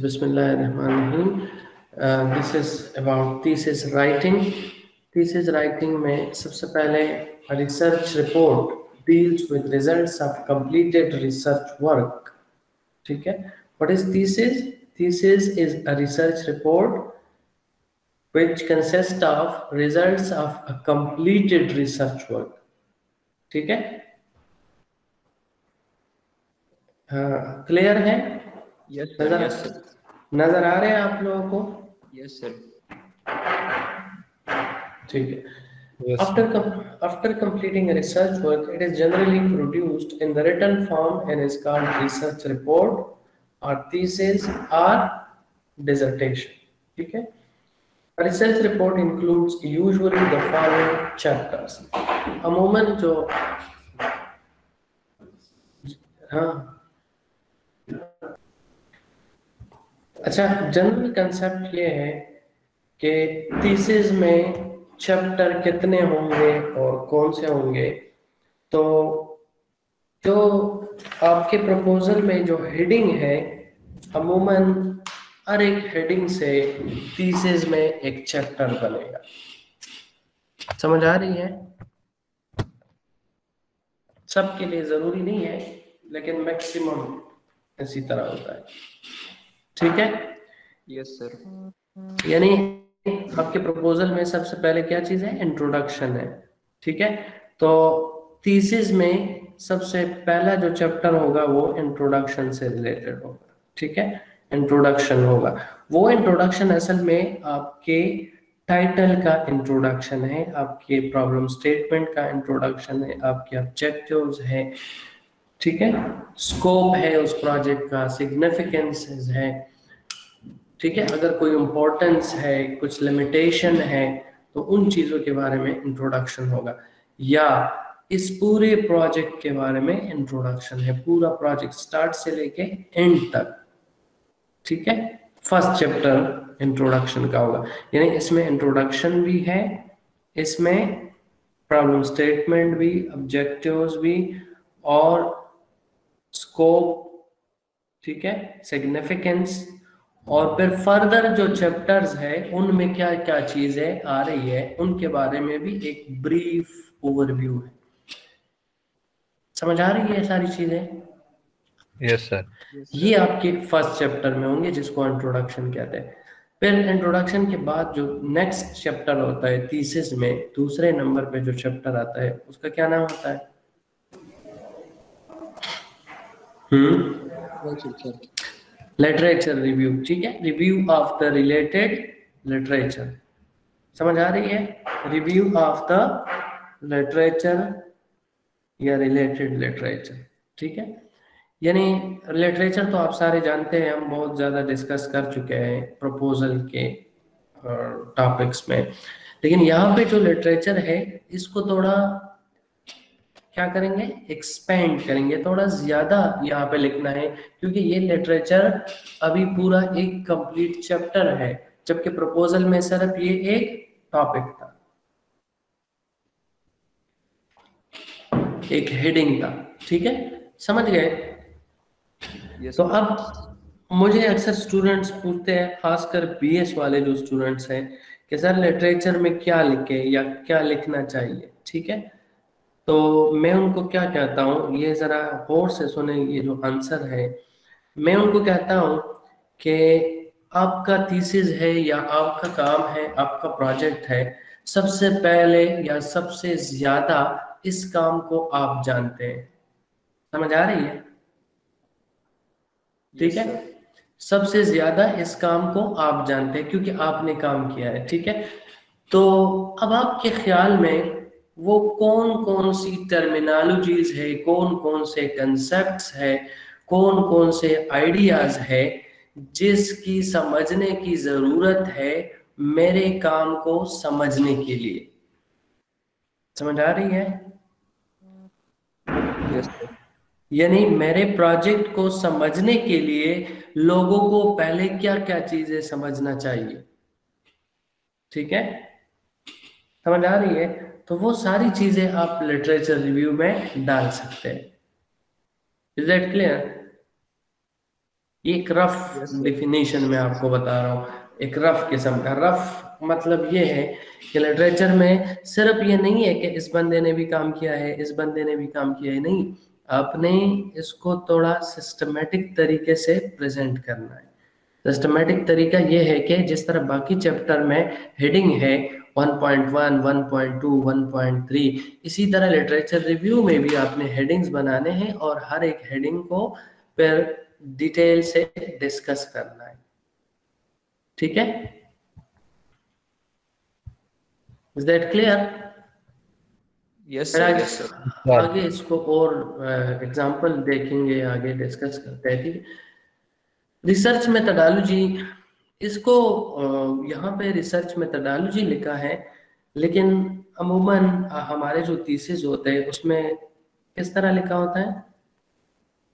Bismillahirrahmanirrahim. Uh, this is about thesis writing. Thesis writing में सबसे पहले research report deals with results of completed research work. ठीक है? What is thesis? Thesis is a research report which consists of results of a completed research work. ठीक है? Clear uh, है yes sir, yes sir. नज़र आ रहे हैं आप लोगों को yes sir. ठीक है Yes. after com- after completing a research work it is generally produced in the written form and is called research report or thesis or dissertation ठीक है A research report includes usually the following chapters अमूमन जो हाँ अच्छा general concept ये है कि thesis में चैप्टर कितने होंगे और कौन से होंगे? तो जो आपके प्रपोजल में जो हेडिंग है, अमूमन हर एक हेडिंग से थीसिस में एक चैप्टर बनेगा। समझ आ रही है? सबके लिए ज़रूरी नहीं है, लेकिन मैक्सिमम इसी तरह होता है। ठीक है? Yes sir. यानी आपके प्रपोजल में सबसे पहले क्या चीज़ है? इंट्रोडक्शन है। ठीक है? तो थीसिस में सबसे पहला जो चैप्टर होगा वो इंट्रोडक्शन से रिलेटेड होगा। ठीक है? इंट्रोडक्शन होगा। वो इंट्रोडक्शन असल में आपके टाइटल का इंट्रोडक्शन है आपके प्रॉब्लम स्टेटमेंट का इंट्रोडक्शन है आपके ऑब्जेक्टिव्स है ठीक है? स्कोप है उस प्रोजेक्ट का सिग्निफिकेंस है, ठीक है? अगर कोई इम्पोर्टेंस है, कुछ लिमिटेशन है तो उन चीज़ों के बारे में इंट्रोडक्शन होगा। या इस पूरे प्रोजेक्ट के बारे में इंट्रोडक्शन है, पूरा प्रोजेक्ट स्टार्ट से लेके एंड तक, ठीक है? फ़र्स्ट चैप्टर इंट्रोडक्शन का होगा। यानी इसमें इंट्रोडक्शन भी है, इसमें प्रॉब्लम स्टेटमेंट भी ऑब्जेक्टिव्स भी, और स्कोप ठीक है सिग्निफिकेंस और फिर फर्दर जो चैप्टर्स है उनमें क्या क्या चीज़ें आ रही है उनके बारे में भी एक ब्रीफ ओवरव्यू है। समझ आ रही है सारी चीज़ें? Yes, sir. ये आपके फ़र्स्ट चैप्टर में होंगे जिसको इंट्रोडक्शन कहते हैं। फिर इंट्रोडक्शन के बाद जो नेक्स्ट चैप्टर होता है थीसिस में दूसरे नंबर पे जो चैप्टर आता है उसका क्या नाम होता है हम्म Yes, sir. लिटरेचर रिव्यू ठीक है? Review of the related literature समझ आ रही है? रिव्यू ऑफ़ द लिटरेचर या रिलेटेड लिटरेचर ठीक है? यानी लिटरेचर तो आप सारे जानते हैं, हम बहुत ज़्यादा डिस्कस कर चुके हैं प्रपोजल के टॉपिक्स में। लेकिन यहाँ पे जो लिटरेचर है, इसको थोड़ा क्या करेंगे? एक्सपेंड करेंगे। थोड़ा ज़्यादा यहाँ पे लिखना है क्योंकि ये लिटरेचर अभी पूरा एक कंप्लीट चैप्टर है जबकि प्रपोजल में सिर्फ़ ये एक टॉपिक था। एक हेडिंग था ठीक है? समझ गए? Yes, तो अब मुझे अक्सर स्टूडेंट्स पूछते हैं खासकर बीएस वाले जो स्टूडेंट्स हैं कि सर लिटरेचर में क्या लिखे या क्या लिखना चाहिए ठीक है? तो मैं उनको क्या कहता हूँ ये जरा गौर से सुने ये जो आंसर है मैं उनको कहता हूँ कि आपका थीसिस है या आपका काम है आपका प्रोजेक्ट है सबसे पहले या सबसे ज़्यादा इस काम को आप जानते हैं। समझ आ रही है? ठीक है? सबसे ज़्यादा इस काम को आप जानते हैं क्योंकि आपने काम किया है ठीक है? तो अब आपके ख्याल में वो कौन कौन सी टर्मिनोलॉजीज है कौन कौन से कंसेप्ट है कौन कौन से आइडियाज़ है जिसकी समझने की ज़रूरत है मेरे काम को समझने के लिए। समझ आ रही है? Yes, यानी मेरे प्रोजेक्ट को समझने के लिए लोगों को पहले क्या क्या चीज़ें समझना चाहिए? ठीक है? समझ आ रही है? तो वो सारी चीज़ें आप लिटरेचर रिव्यू में डाल सकते हैं। इज़ दैट क्लियर ये एक रफ Yes, डिफिनेशन में आपको बता रहा हूँ। एक रफ किस्म का। रफ मतलब ये है कि लिटरेचर में सिर्फ़ ये नहीं है कि इस बंदे ने भी काम किया है इस बंदे ने भी काम किया है। नहीं आपने इसको थोड़ा सिस्टमेटिक तरीके से प्रेजेंट करना है। सिस्टमेटिक तरीका ये है कि जिस तरह बाकी चैप्टर में हेडिंग है 1.1, 1.2, 1.3 इसी तरह लिटरेचर रिव्यू में भी आपने हेडिंग्स बनाने हैं और हर एक हेडिंग को फिर डिटेल से डिस्कस करना है। ठीक है? Is that clear sir. आगे इसको और एग्जांपल देखेंगे आगे डिस्कस करते हैं। ठीक है? रिसर्च मेथडोलॉजी इसको यहाँ पे रिसर्च मेथडोलॉजी लिखा है लेकिन अमूमन हमारे जो थीसिस होते हैं उसमें किस तरह लिखा होता है?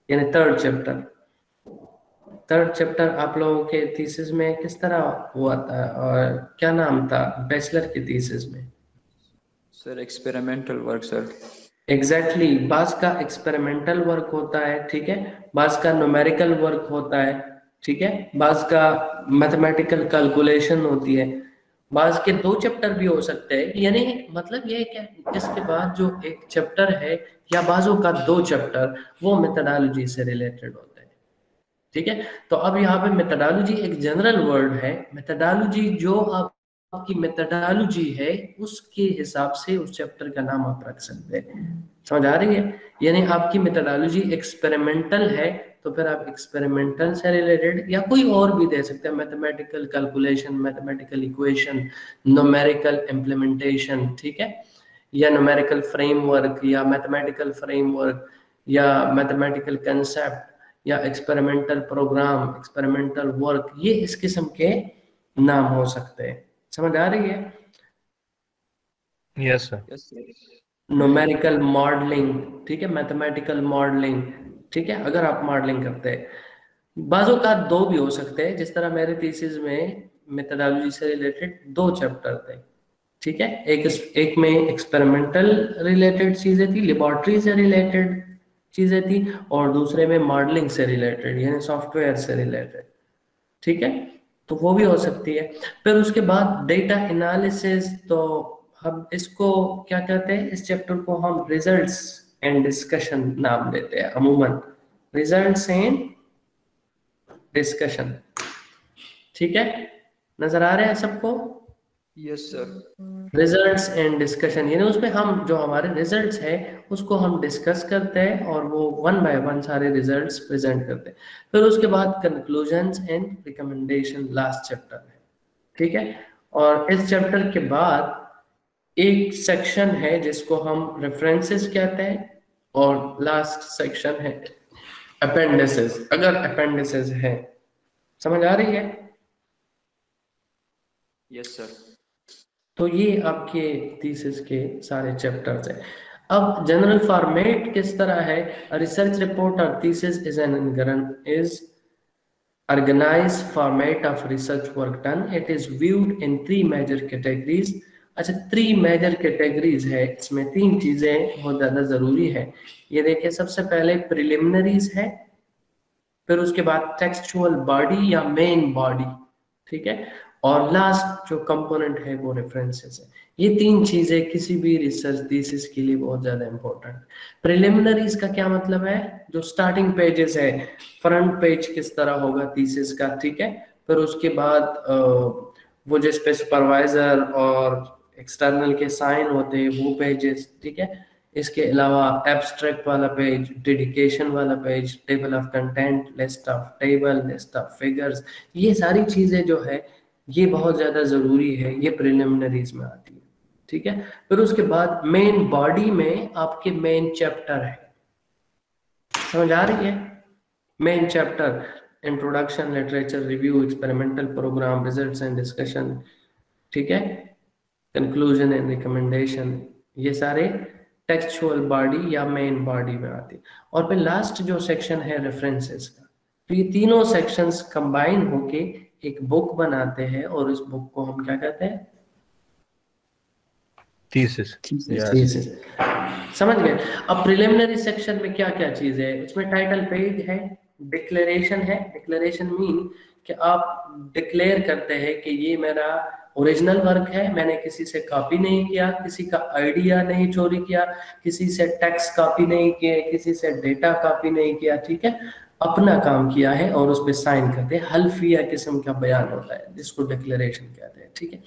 यानी थर्ड चैप्टर थर्ड चैप्टर आप लोगों के थीसिस में किस तरह हुआ था और क्या नाम था बैचलर के थीसिस में? Sir, experimental work, sir. Exactly exactly, बास का एक्सपेरिमेंटल वर्क होता है ठीक है? बास का न्यूमेरिकल वर्क होता है ठीक है? बाज का मैथमेटिकल कैलकुलेशन होती है। बाज के दो चैप्टर भी हो सकते हैं। यानी मतलब ये क्या इसके बाद जो एक चैप्टर है, या बाजों का दो चैप्टर वो मेथडोलॉजी से रिलेटेड होता है। ठीक है? तो अब यहाँ पे मेथडोलॉजी एक जनरल वर्ड है। मेथडोलॉजी जो आप आपकी मेथडोलॉजी है, उसके हिसाब से उस चैप्टर का नाम आप रख सकते हैं। समझ आ रही है? यानी आपकी मेथडोलॉजी एक्सपेरिमेंटल है तो फिर आप एक्सपेरिमेंटल से रिलेटेड या कोई और भी दे सकते हैं। Mathematical calculation mathematical equation numerical implementation ठीक है? या न्यूमेरिकल फ्रेमवर्क या मैथमेटिकल फ्रेमवर्क या मैथमेटिकल कंसेप्ट या एक्सपेरिमेंटल प्रोग्राम एक्सपेरिमेंटल वर्क ये इस किस्म के नाम हो सकते हैं। समझ आ रही है. Yes, sir. न्यूमेरिकल मॉडलिंग ठीक है? मैथमेटिकल मॉडलिंग ठीक है? अगर आप मॉडलिंग करते हैं। बाजों का दो भी हो सकते हैं जिस तरह मेरे थीसिस में मेथडोलॉजी से रिलेटेड दो चैप्टर थे ठीक है? एक एक में एक्सपेरिमेंटल रिलेटेड चीज़ें थी लेबोरेटरी से रिलेटेड चीज़ें थी और दूसरे में मॉडलिंग से रिलेटेड यानी सॉफ्टवेयर से रिलेटेड ठीक है? तो वो भी हो सकती है। फिर उसके बाद डेटा एनालिसिस तो हम इसको क्या कहते हैं? इस चैप्टर को हम रिजल्ट्स एंड डिस्कशन नाम देते हैं, अमूमन। रिजल्ट्स एंड डिस्कशन ठीक है? नज़र आ रहे हैं सबको? Yes, sir. Results and discussion यानी उसमें हम जो हमारे रिजल्ट्स है उसको हम डिस्कस करते हैं और वो वन बाय वन सारे रिजल्ट्स प्रेजेंट करते हैं। फिर उसके बाद conclusions and recommendation last chapter है ठीक है? और इस चैप्टर के बाद एक सेक्शन है जिसको हम रेफरेंसेस कहते हैं और लास्ट सेक्शन है अपेंडिसेस अगर अपेंडिसेस है। समझ आ रही है? Yes Yes, sir. तो ये आपके थीसिस के सारे चैप्टर्स हैं। अब जनरल फॉर्मेट किस तरह है? रिसर्च रिपोर्ट और thesis is an is organized format of research work done. It is viewed in three major categories. अच्छा थ्री मेजर कैटेगरीज है। इसमें तीन चीज़ें बहुत ज़्यादा ज़रूरी है। ये देखिए, सबसे पहले प्रिलिमिनरीज है, फिर उसके बाद टेक्सचुअल बॉडी या मेन बॉडी ठीक है? और लास्ट जो कंपोनेंट है, वो रेफरेंसेस है। ये तीन चीज़ें किसी भी रिसर्च थीसिस के लिए बहुत ज़्यादा इंपॉर्टेंट प्रिलिमिनरीज का क्या मतलब है? जो स्टार्टिंग पेजेस है फ्रंट पेज किस तरह होगा थीसिस का, ठीक है? फिर उसके बाद वो जिस सुपरवाइजर और एक्सटर्नल के साइन होते हैं, वो पेजेस ठीक है? इसके अलावा एब्स्ट्रैक्ट वाला पेज डेडिकेशन वाला page table of content list of table list of figures ये सारी चीज़ें जो है ये बहुत ज़्यादा ज़रूरी है, ये प्रिलिमिनरीज में आती है, ठीक है? फिर उसके बाद मेन बॉडी में आपके मेन चैप्टर है। समझ आ रही है? Main chapter introduction literature review experimental program results and discussion ठीक है? कंक्लूजन एंड रिकमेंडेशन ये सारे टेक्सचुअल बॉडी या मेन बॉडी में आती है। और फिर लास्ट जो सेक्शन है रेफरेंसेस का तो ये तीनों सेक्शंस कंबाइन होके एक बुक बनाते हैं और उस बुक को हम क्या कहते हैं. समझ गए? अब प्रिलिमिनरी सेक्शन में क्या क्या चीज़ है? उसमें टाइटल पेज है डिक्लेरेशन है। डिक्लेरेशन मीन कि आप डिक्लेयर करते हैं कि ये मेरा ओरिजिनल वर्क है मैंने किसी से कॉपी नहीं किया किसी का आइडिया नहीं चोरी किया किसी से टेक्स्ट कॉपी नहीं किए किसी से डेटा कॉपी नहीं किया ठीक है? अपना काम किया है और उस पर साइन करते हैं। हल्फिया किस्म का बयान होता है, जिसको डिक्लेरेशन कहते हैं, ठीक है?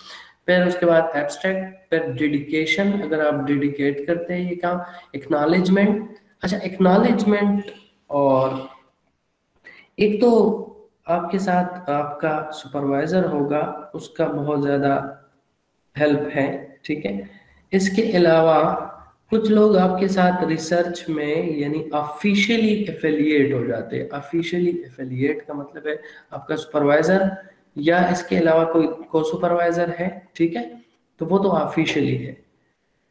फिर उसके बाद एब्स्ट्रैक्ट फिर डेडिकेशन अगर आप डेडिकेट करते हैं ये काम एक्नॉलेजमेंट अच्छा एक्नॉलेजमेंट और एक तो आपके साथ आपका सुपरवाइजर होगा, उसका बहुत ज़्यादा हेल्प है, ठीक है? इसके अलावा कुछ लोग आपके साथ रिसर्च में, यानी ऑफिशियली एफिलिएट हो जाते हैं। ऑफिशियली एफिलिएट का मतलब है आपका सुपरवाइजर या इसके अलावा कोई को सुपरवाइजर है, ठीक है? तो वो तो ऑफिशियली है।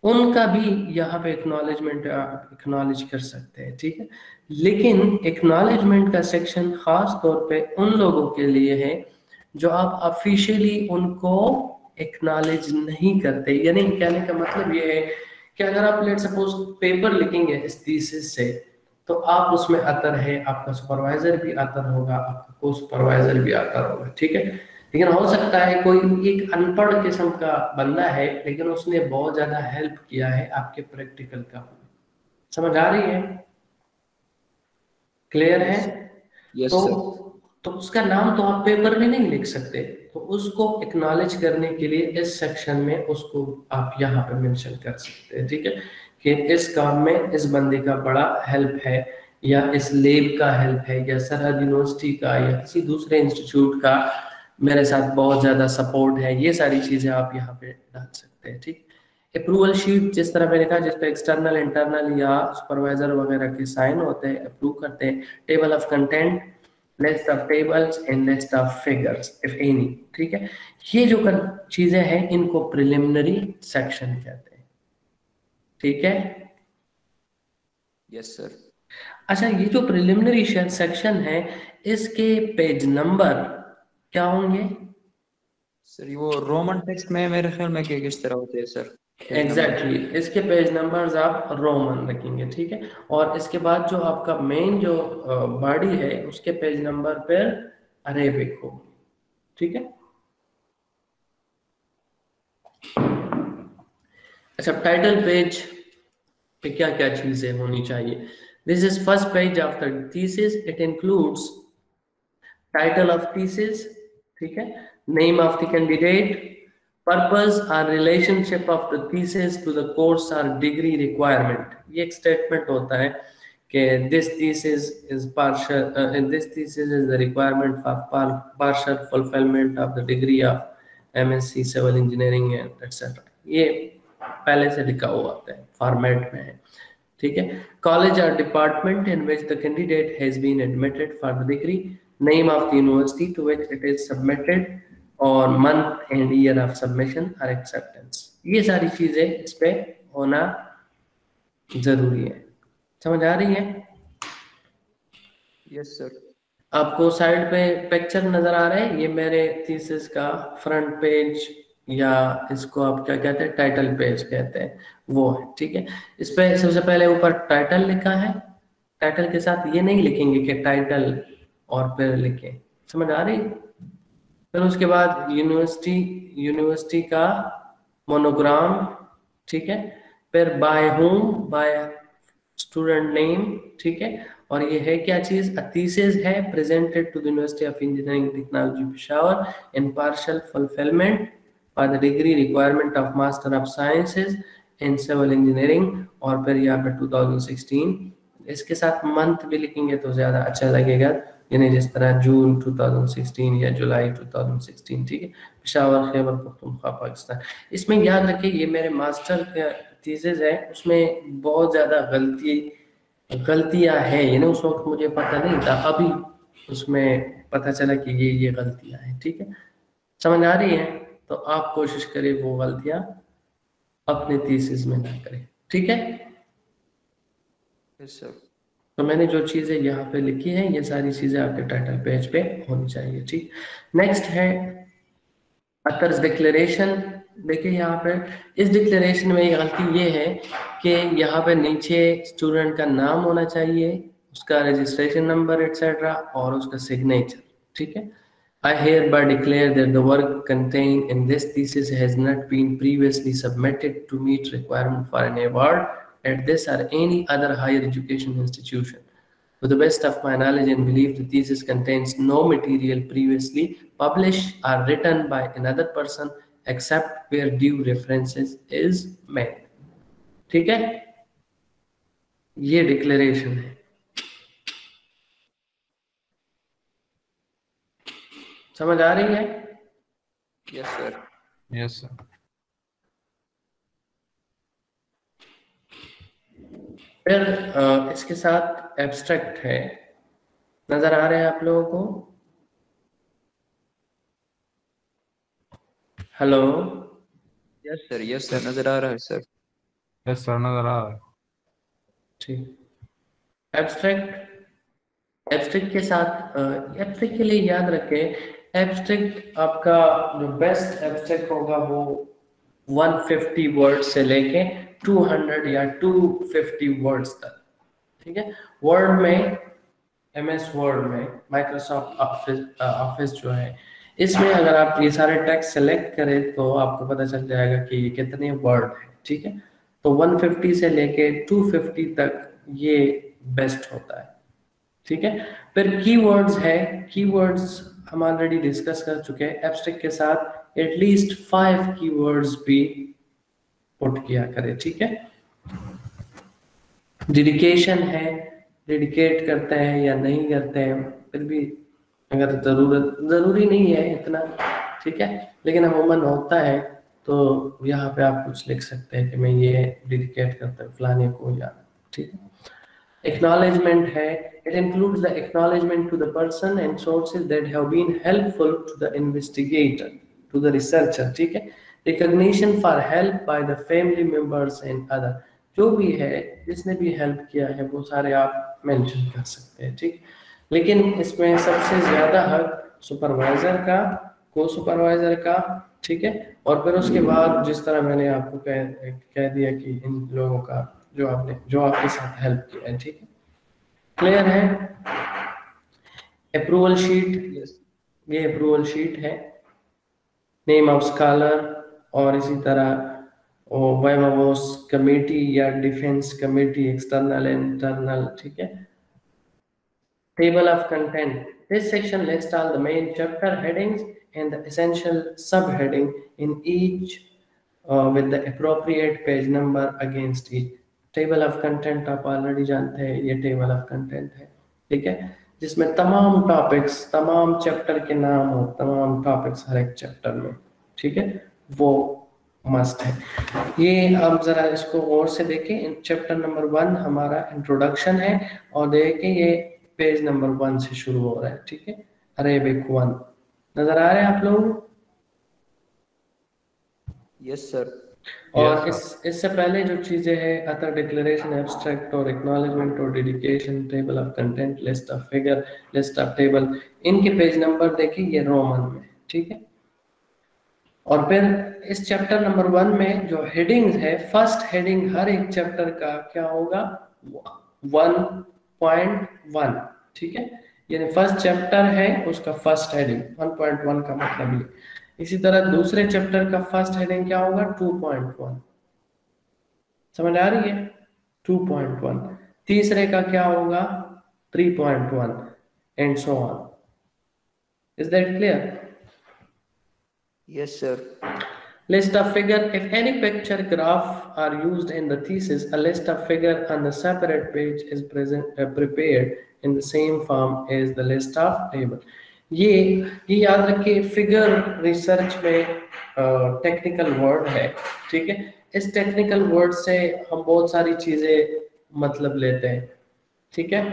उनका भी यहाँ पे एक्नॉलेजमेंट आप एक्नॉलेज कर सकते हैं, ठीक है? लेकिन एक्नॉलेजमेंट का सेक्शन खास तौर पे उन लोगों के लिए है जो आप ऑफिशियली उनको एक्नॉलेज नहीं करते। यानी कहने का मतलब ये है कि अगर आप लेट सपोज़ पेपर लिखेंगे इस थीसिस से तो आप उसमें अतर है आपका सुपरवाइजर भी अतर होगा आपका को सुपरवाइजर भी अतर होगा ठीक है? लेकिन हो सकता है कोई एक अनपढ़ किस्म का बंदा है लेकिन उसने बहुत ज़्यादा हेल्प किया है आपके प्रैक्टिकल का। समझ आ रही है? क्लियर है? Yes, तो तो उसका नाम तो आप पेपर में नहीं लिख सकते। तो उसको एक्नॉलेज करने के लिए इस सेक्शन में उसको आप यहाँ पे मेंशन कर सकते हैं, ठीक है? कि इस काम में इस बंदे का बड़ा हेल्प है, या इस लेब का हेल्प है, या सरहद यूनिवर्सिटी का, या किसी दूसरे इंस्टीट्यूट का मेरे साथ बहुत ज़्यादा सपोर्ट है, ये सारी चीज़ें आप यहाँ पे डाल सकते हैं, ठीक? अप्रूवल शीट जिस तरह मैंने कहा, जिस पर एक्सटर्नल इंटरनल या सुपरवाइजर वगैरह के साइन होते हैं अप्रूव करते हैं table of content list of tables and list of figures if any ठीक है? ये जो चीज़ें हैं इनको प्रिलिमिनरी सेक्शन कहते हैं। ठीक है? यस सर अच्छा ये जो प्रिलिमिनरी सेक्शन है इसके पेज नंबर क्या होंगे? सर वो रोमन टेक्स्ट में मेरे ख्याल में किस तरह होते हैं सर एग्जैक्टली exactly. इसके पेज नंबर्स आप रोमन रखेंगे, ठीक है? और इसके बाद जो आपका मेन जो बॉडी है, उसके पेज नंबर पर अरेबिक हो ठीक है? अच्छा टाइटल पेज पे क्या क्या चीज़ें होनी चाहिए? This is first page after thesis it includes title of thesis ठीक है? Name of the candidate purpose or relationship of the thesis to the course or degree requirement ये एक statement होता है कि is partial uh, this thesis is the requirement for par partial fulfillment of the degree of MSc civil engineering and etc ये पहले से लिखा हुआ होता है फॉर्मेट में है ठीक है कॉलेज और department in which the candidate has been admitted for the degree name of the university to which it is submitted और month and year of submission और एक्सेप्टेंस ये सारी चीज़ें इस पे होना ज़रूरी है। समझ आ रही है? यस सर आपको साइड पे पिक्चर नज़र आ रहा है? ये मेरे थीसिस का फ्रंट पेज या इसको आप क्या कहते हैं? टाइटल पेज कहते हैं। वो है ठीक है? इस पे सबसे पहले ऊपर टाइटल लिखा है। टाइटल के साथ ये नहीं लिखेंगे कि टाइटल और फिर लिखे। समझ आ रही? है फिर उसके बाद यूनिवर्सिटी यूनिवर्सिटी का मोनोग्राम ठीक है? फिर by whom by student name ठीक है? और ये है क्या चीज़? थीसिस है presented to university of engineering technology Peshawar in partial fulfilment for the degree requirement of master of sciences in civil engineering और फिर यहाँ पे 2016 इसके साथ मंथ भी लिखेंगे तो ज़्यादा अच्छा लगेगा। यानी जिस तरह जून 2016 या जुलाई 2016 ठीक है? पिशावर, खैबर, पख्तूनख्वा, पाकिस्तान। इसमें याद रखिए, ये मेरे मास्टर थीसिस है, उसमें बहुत ज़्यादा गलती, गलतियाँ हैं, यानी उस वक्त मुझे पता नहीं था, अभी उसमें पता चला कि ये ये गलतियाँ हैं, ठीक है? समझ आ रही है? तो आप कोशिश करें वो गलतियाँ अपने थीसिस में ना करें, ठीक है? Yes. तो मैंने जो चीज़ें यहाँ पे लिखी है, ये सारी चीज़ें आपके टाइटल पेज पे होनी चाहिए, ठीक? नेक्स्ट है अतर्स डिक्लेरेशन देखिए यहाँ पे, इस डिक्लेरेशन में ये गलती ये है कि यहाँ पे नीचे स्टूडेंट का नाम होना चाहिए, उसका रजिस्ट्रेशन नंबर एटसेट्रा और उसका सिग्नेचर ठीक है? I hereby declare that the work contained in this thesis has not been previously submitted to meet requirement for an award. at this or any other higher education institution. To the best of my knowledge and belief, the thesis contains no material previously published or written by another person except where due references is made. ठीक है ये declaration है समझ आ रही है yes sir yes sir फिर इसके साथ एब्स्ट्रैक्ट है। नज़र आ रहे हैं आप लोगों को? Hello yes sir yes sir नज़र आ रहा है सर यस सर नज़र आ रहा है। ठीक। एब्स्ट्रैक्ट एब्स्ट्रैक्ट के साथ एब्स्ट्रैक्ट के लिए याद रखें एब्स्ट्रैक्ट आपका जो बेस्ट एब्स्ट्रैक्ट होगा वो 150 वर्ड से लेके 200 या 250 वर्ड्स तक, ठीक है? वर्ड में एम एस वर्ड में माइक्रोसॉफ्ट ऑफ़िस ऑफ़िस जो है, इसमें अगर आप ये सारे टेक्स्ट सेलेक्ट करें तो आपको पता चल जाएगा कि ये कितने वर्ड है, ठीक है? तो 150 से लेके 250 तक ये बेस्ट होता है, ठीक है? फिर कीवर्ड्स है कीवर्ड्स हम ऑलरेडी डिस्कस कर चुके हैं एब्स्ट्रैक्ट के साथ एटलीस्ट फाइव कीवर्ड्स भी पुट किया करे, ठीक है? डेडिकेशन है डेडिकेट करते हैं या नहीं करते हैं, फिर भी अगर ज़रूरत, ज़रूरी नहीं है इतना, ठीक है? लेकिन अमूमन होता है तो यहाँ पे आप कुछ लिख सकते हैं कि मैं ये डेडिकेट करता हूँ, फलाने को या, ठीक है? एक्नॉलेजमेंट है it includes the acknowledgement to the end sources investigator to the researcher ठीक है? Recognition for help by the family members and other. जो भी है जिसने भी हेल्प किया है वो सारे आप मेंशन कर सकते हैं ठीक? लेकिन इसमें सबसे ज़्यादा हक सुपरवाइजर का को सुपरवाइजर का ठीक है? और फिर उसके बाद जिस तरह मैंने आपको कह कह दिया कि इन लोगों का जो आपने जो आपके साथ हेल्प किया है ठीक है? क्लियर है? अप्रूवल शीट ये अप्रूवल शीट है। नेम ऑफ़ स्कॉलर और इसी तरह वैमोस कमेटी या डिफेंस कमेटी एक्सटर्नल इंटरनल ठीक है? Table of content this section list all the main chapter headings and the essential sub heading in each with the appropriate page number against each table of content आप already जानते हैं, ये table of content है, ठीक है? जिसमें तमाम topics तमाम चैप्टर के नाम हो, तमाम टॉपिक्स हर एक चैप्टर में, ठीक है? वो मस्ट है। ये आप जरा इसको गौर से देखें चैप्टर नंबर वन हमारा इंट्रोडक्शन है और देखें ये पेज नंबर वन से शुरू हो रहा है ठीक है? अरेबिक वन नज़र आ रहे हैं आप लोग? यस सर और Yes, इस इससे पहले जो चीज़ें हैं अदर डिक्लेरेशन एब्स्ट्रैक्ट और एक्नॉलेजमेंट और dedication table of content list of figure list of table इनके पेज नंबर देखिए ये रोमन में ठीक है? और फिर इस चैप्टर नंबर वन में जो हेडिंग्स है फ़र्स्ट हेडिंग हर एक चैप्टर का क्या होगा? वन पॉइंट वन ठीक है? यानी फ़र्स्ट चैप्टर है, उसका first heading one point one का मतलब ये। इसी तरह दूसरे चैप्टर का फ़र्स्ट हेडिंग क्या होगा? टू पॉइंट वन समझ आ रही है? टू पॉइंट वन तीसरे का क्या होगा? Three point one and so on is that clear yes sir List of figure, if any picture graph are used in the thesis, a list of figure on the separate page is present, uh, prepared in the same form as the list of table. ये ये याद रखिए figure research में technical uh, word है ठीक है इस technical word से हम बहुत सारी चीज़ें मतलब लेते हैं ठीक है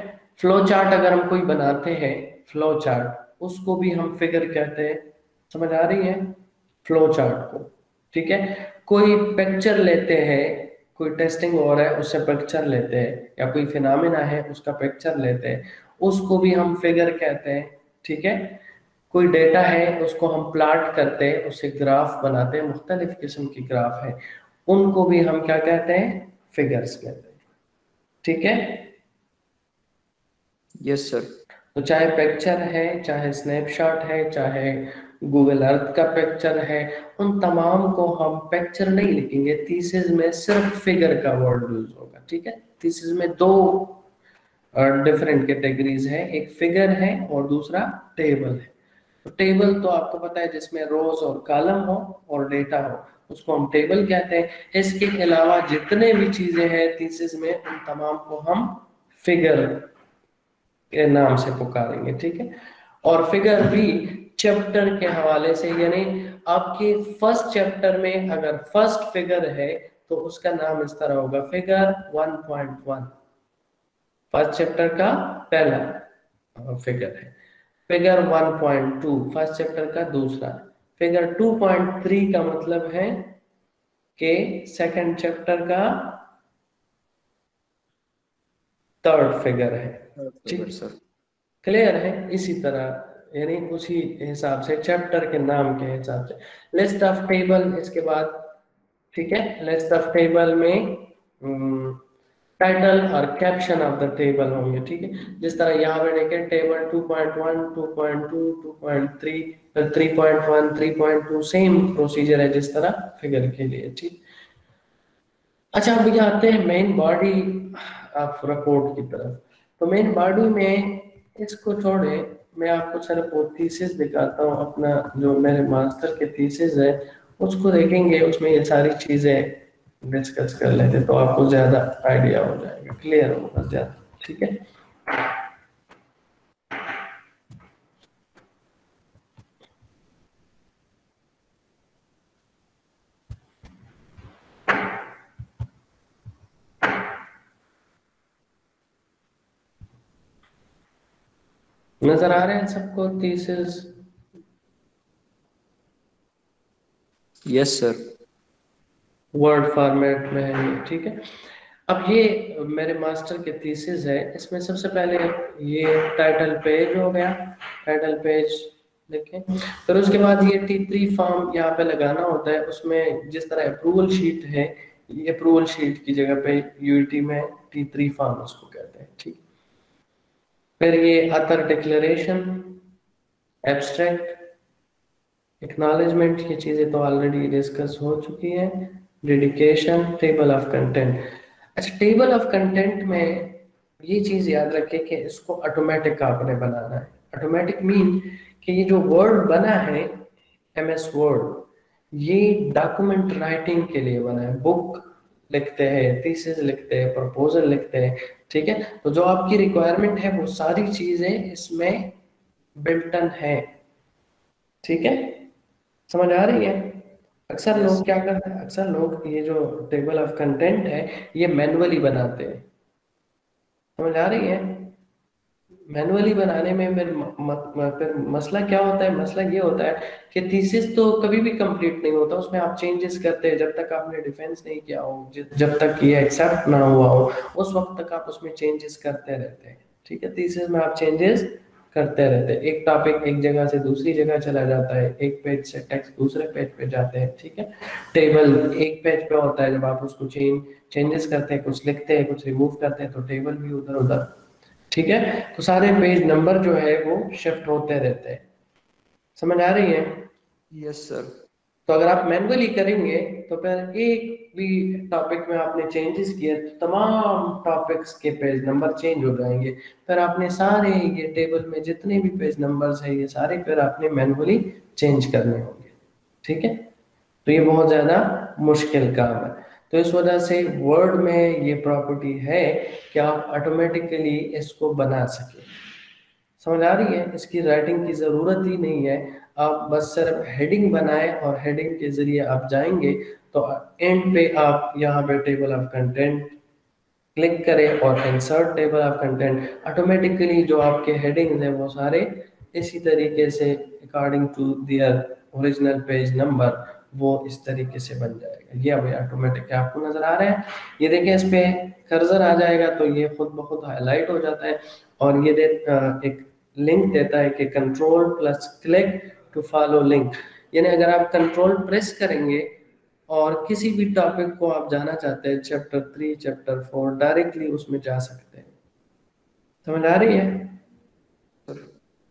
फ्लो चार्ट अगर हम कोई बनाते हैं फ्लो चार्ट उसको भी हम फिगर कहते हैं समझ आ रही है फ्लो चार्ट को ठीक है? कोई पिक्चर लेते हैं कोई टेस्टिंग हो रहा है उससे पिक्चर लेते हैं या कोई फिनोमिना है उसका पिक्चर लेते हैं उसको भी हम फिगर कहते हैं ठीक है? कोई डेटा है उसको हम प्लाट करते हैं उससे ग्राफ बनाते हैं मुख्तलिफ़ किस्म की ग्राफ है उनको भी हम क्या कहते हैं? फिगर्स कहते हैं ठीक है? यस सर तो चाहे पिक्चर है चाहे स्नैपशॉट है चाहे गूगल अर्थ का पिक्चर है। उन तमाम को हम पिक्चर नहीं लिखेंगे। थीसिस में सिर्फ़ फिगर का वर्ड यूज़ होगा, ठीक है? थीसिस में दो डिफरेंट कैटेगरीज है। एक फिगर है और दूसरा टेबल है। तो टेबल तो आपको पता है जिसमें रोज और कॉलम हो और डेटा हो, उसको हम टेबल कहते हैं। इसके अलावा जितने भी चीज़ें हैं थीसिस में, उन तमाम को हम फिगर के नाम से पुकारेंगे, ठीक है? और फिगर भी चैप्टर के हवाले से यानी आपके फ़र्स्ट चैप्टर में अगर फ़र्स्ट फिगर है तो उसका नाम इस तरह होगा फिगर 1.1 फ़र्स्ट चैप्टर का पहला फिगर है। फिगर 1.2 फ़र्स्ट चैप्टर का दूसरा। फिगर 2.3 का मतलब है कि सेकंड चैप्टर का थर्ड फिगर है। ठीक सर क्लियर है? इसी तरह यानी उसी हिसाब से चैप्टर के नाम के हिसाब से। लिस्ट ऑफ़ टेबल इसके बाद, ठीक है? लिस्ट ऑफ़ टेबल में टाइटल और कैप्शन ऑफ़ द टेबल होंगे, ठीक है? जिस तरह यहाँ पे देखें टेबल 2.1 2.2 2.3 3.1 3.2 सेम प्रोसीजर है जिस तरह फिगर के लिए, ठीक? अच्छा अब ये आते हैं मेन बॉडी ऑफ़ रिपोर्ट की तरफ़। तो मेन बॉडी में इसको छोड़े मैं आपको सर वो थीसिस दिखाता हूँ, अपना जो मेरे मास्टर के थीसिस है, उसको देखेंगे, उसमें ये सारी चीज़ें डिस्कस कर लेते तो आपको ज़्यादा आइडिया हो जाएगा क्लियर होगा ज़्यादा, ठीक है? नज़र आ रहे हैं सबको thesis yes sir Word format में है ठीक है? अब ये मेरे मास्टर के थीसिस है। इसमें सबसे पहले ये टाइटल पेज हो गया। टाइटल पेज देखें। फिर उसके बाद ये टी थ्री फॉर्म यहाँ पे लगाना होता है। उसमें जिस तरह अप्रूवल शीट है ये अप्रूवल शीट की जगह पे यूटी में टी थ्री फॉर्म उसको कहते हैं ठीक? फिर ये अतर डिक्लेरेशन एब्स्ट्रैक्ट एक्नॉलेजमेंट ये चीज़ें तो ऑलरेडी डिस्कस हो चुकी है। डेडिकेशन टेबल ऑफ़ कंटेंट अच्छा टेबल ऑफ़ कंटेंट में ये चीज़ याद रखें कि इसको ऑटोमेटिक आपने बनाना है। ऑटोमेटिक मीन कि ये जो वर्ड बना है एम एस वर्ड ये डॉक्यूमेंट राइटिंग के लिए बना है। बुक लिखते हैं थीसिस लिखते हैं प्रपोजल लिखते हैं। ठीक है? तो जो आपकी रिक्वायरमेंट है वो सारी चीज़ें इसमें बिल्टन है। ठीक है? समझ आ रही है? अक्सर लोग क्या करते हैं अक्सर लोग ये जो टेबल ऑफ़ कंटेंट है ये मैनुअली बनाते हैं। समझ आ रही है? मैनुअली बनाने में फिर फिर मसला क्या होता है? मसला ये होता है कि थीसिस तो कभी भी कंप्लीट नहीं होता, उसमें आप चेंजेस करते हैं, जब तक आपने डिफेंस नहीं किया हो, जब तक ये एक्सेप्ट ना हुआ हो, उस वक्त तक आप उसमें चेंजेस करते रहते हैं। ठीक है? थीसिस में आप चेंजेस करते रहते हैं। एक टॉपिक एक जगह से दूसरी जगह चला जाता है, एक पेज से टेक्स्ट दूसरे पेज पे जाते हैं, ठीक है? टेबल एक पेज पे होता है, जब आप उसको चेंज चेंजेस करते हैं, कुछ लिखते हैं, कुछ रिमूव करते हैं तो टेबल भी उधर उधर ठीक है? तो सारे पेज नंबर जो है वो शिफ्ट होते रहते हैं। समझ आ रही है? यस सर तो अगर आप मैनुअली करेंगे तो फिर एक भी टॉपिक में आपने चेंजेस किए तो तमाम टॉपिक्स के पेज नंबर चेंज हो जाएँगे। फिर आपने सारे ये टेबल में जितने भी पेज नंबर्स है ये सारे फिर आपने मैनुअली चेंज करने होंगे। ठीक है? तो ये बहुत ज़्यादा मुश्किल काम है। तो इस वजह से वर्ड में ये प्रॉपर्टी है कि आप ऑटोमेटिकली इसको बना सके। समझ आ रही है? इसकी राइटिंग की ज़रूरत ही नहीं है। आप बस सिर्फ़ हेडिंग बनाए और हेडिंग के ज़रिए आप जाएँगे तो एंड पे आप यहाँ पे टेबल ऑफ़ कंटेंट क्लिक करें और insert table of content automatically जो आपके हेडिंग्स हैं वो सारे इसी तरीके से according to their original page number वो इस तरीके से बन जाएगा। ये अभी ऑटोमेटिक आपको नज़र आ रहे हैं। ये देखें इस पे कर्जर आ जाएगा तो ये खुद ब खुद हाईलाइट हो जाता है। और ये दे एक लिंक देता है कि control plus click to follow link यानी अगर आप कंट्रोल प्रेस करेंगे और किसी भी टॉपिक को आप जाना चाहते हैं chapter three chapter four directly उसमें जा सकते हैं। समझ आ रही है?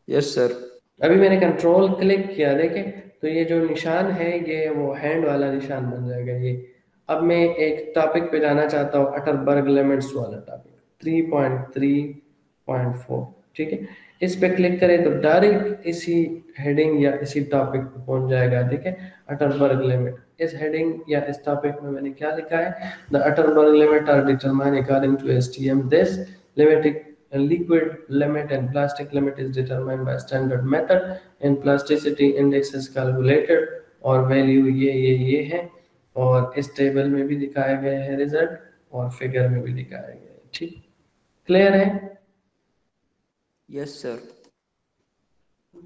यस सर अभी मैंने कंट्रोल क्लिक किया देखे तो ये जो निशान है, ये वो हैंड वाला निशान बन जाएगा ये। अब मैं एक टॉपिक पे जाना चाहता हूँ अटरबर्ग लिमिट्स वाला टॉपिक 3.3.4 ठीक है? इस पे क्लिक करें तो डायरेक्ट इसी हेडिंग या इसी टॉपिक पे पहुँच जाएगा, ठीक है? Atterberg limit. इस हेडिंग या इस टॉपिक में मैंने क्या लिखा है? The Atterberg limit are determine according to ASTM this limit liquid limit and plastic limit is determined by standard method. And plasticity index is calculated और वैल्यू ये ये ये है और इस टेबल में भी दिखाया गया है रिज़ल्ट और फिगर में भी दिखाया गया ठीक? क्लियर है? यस सर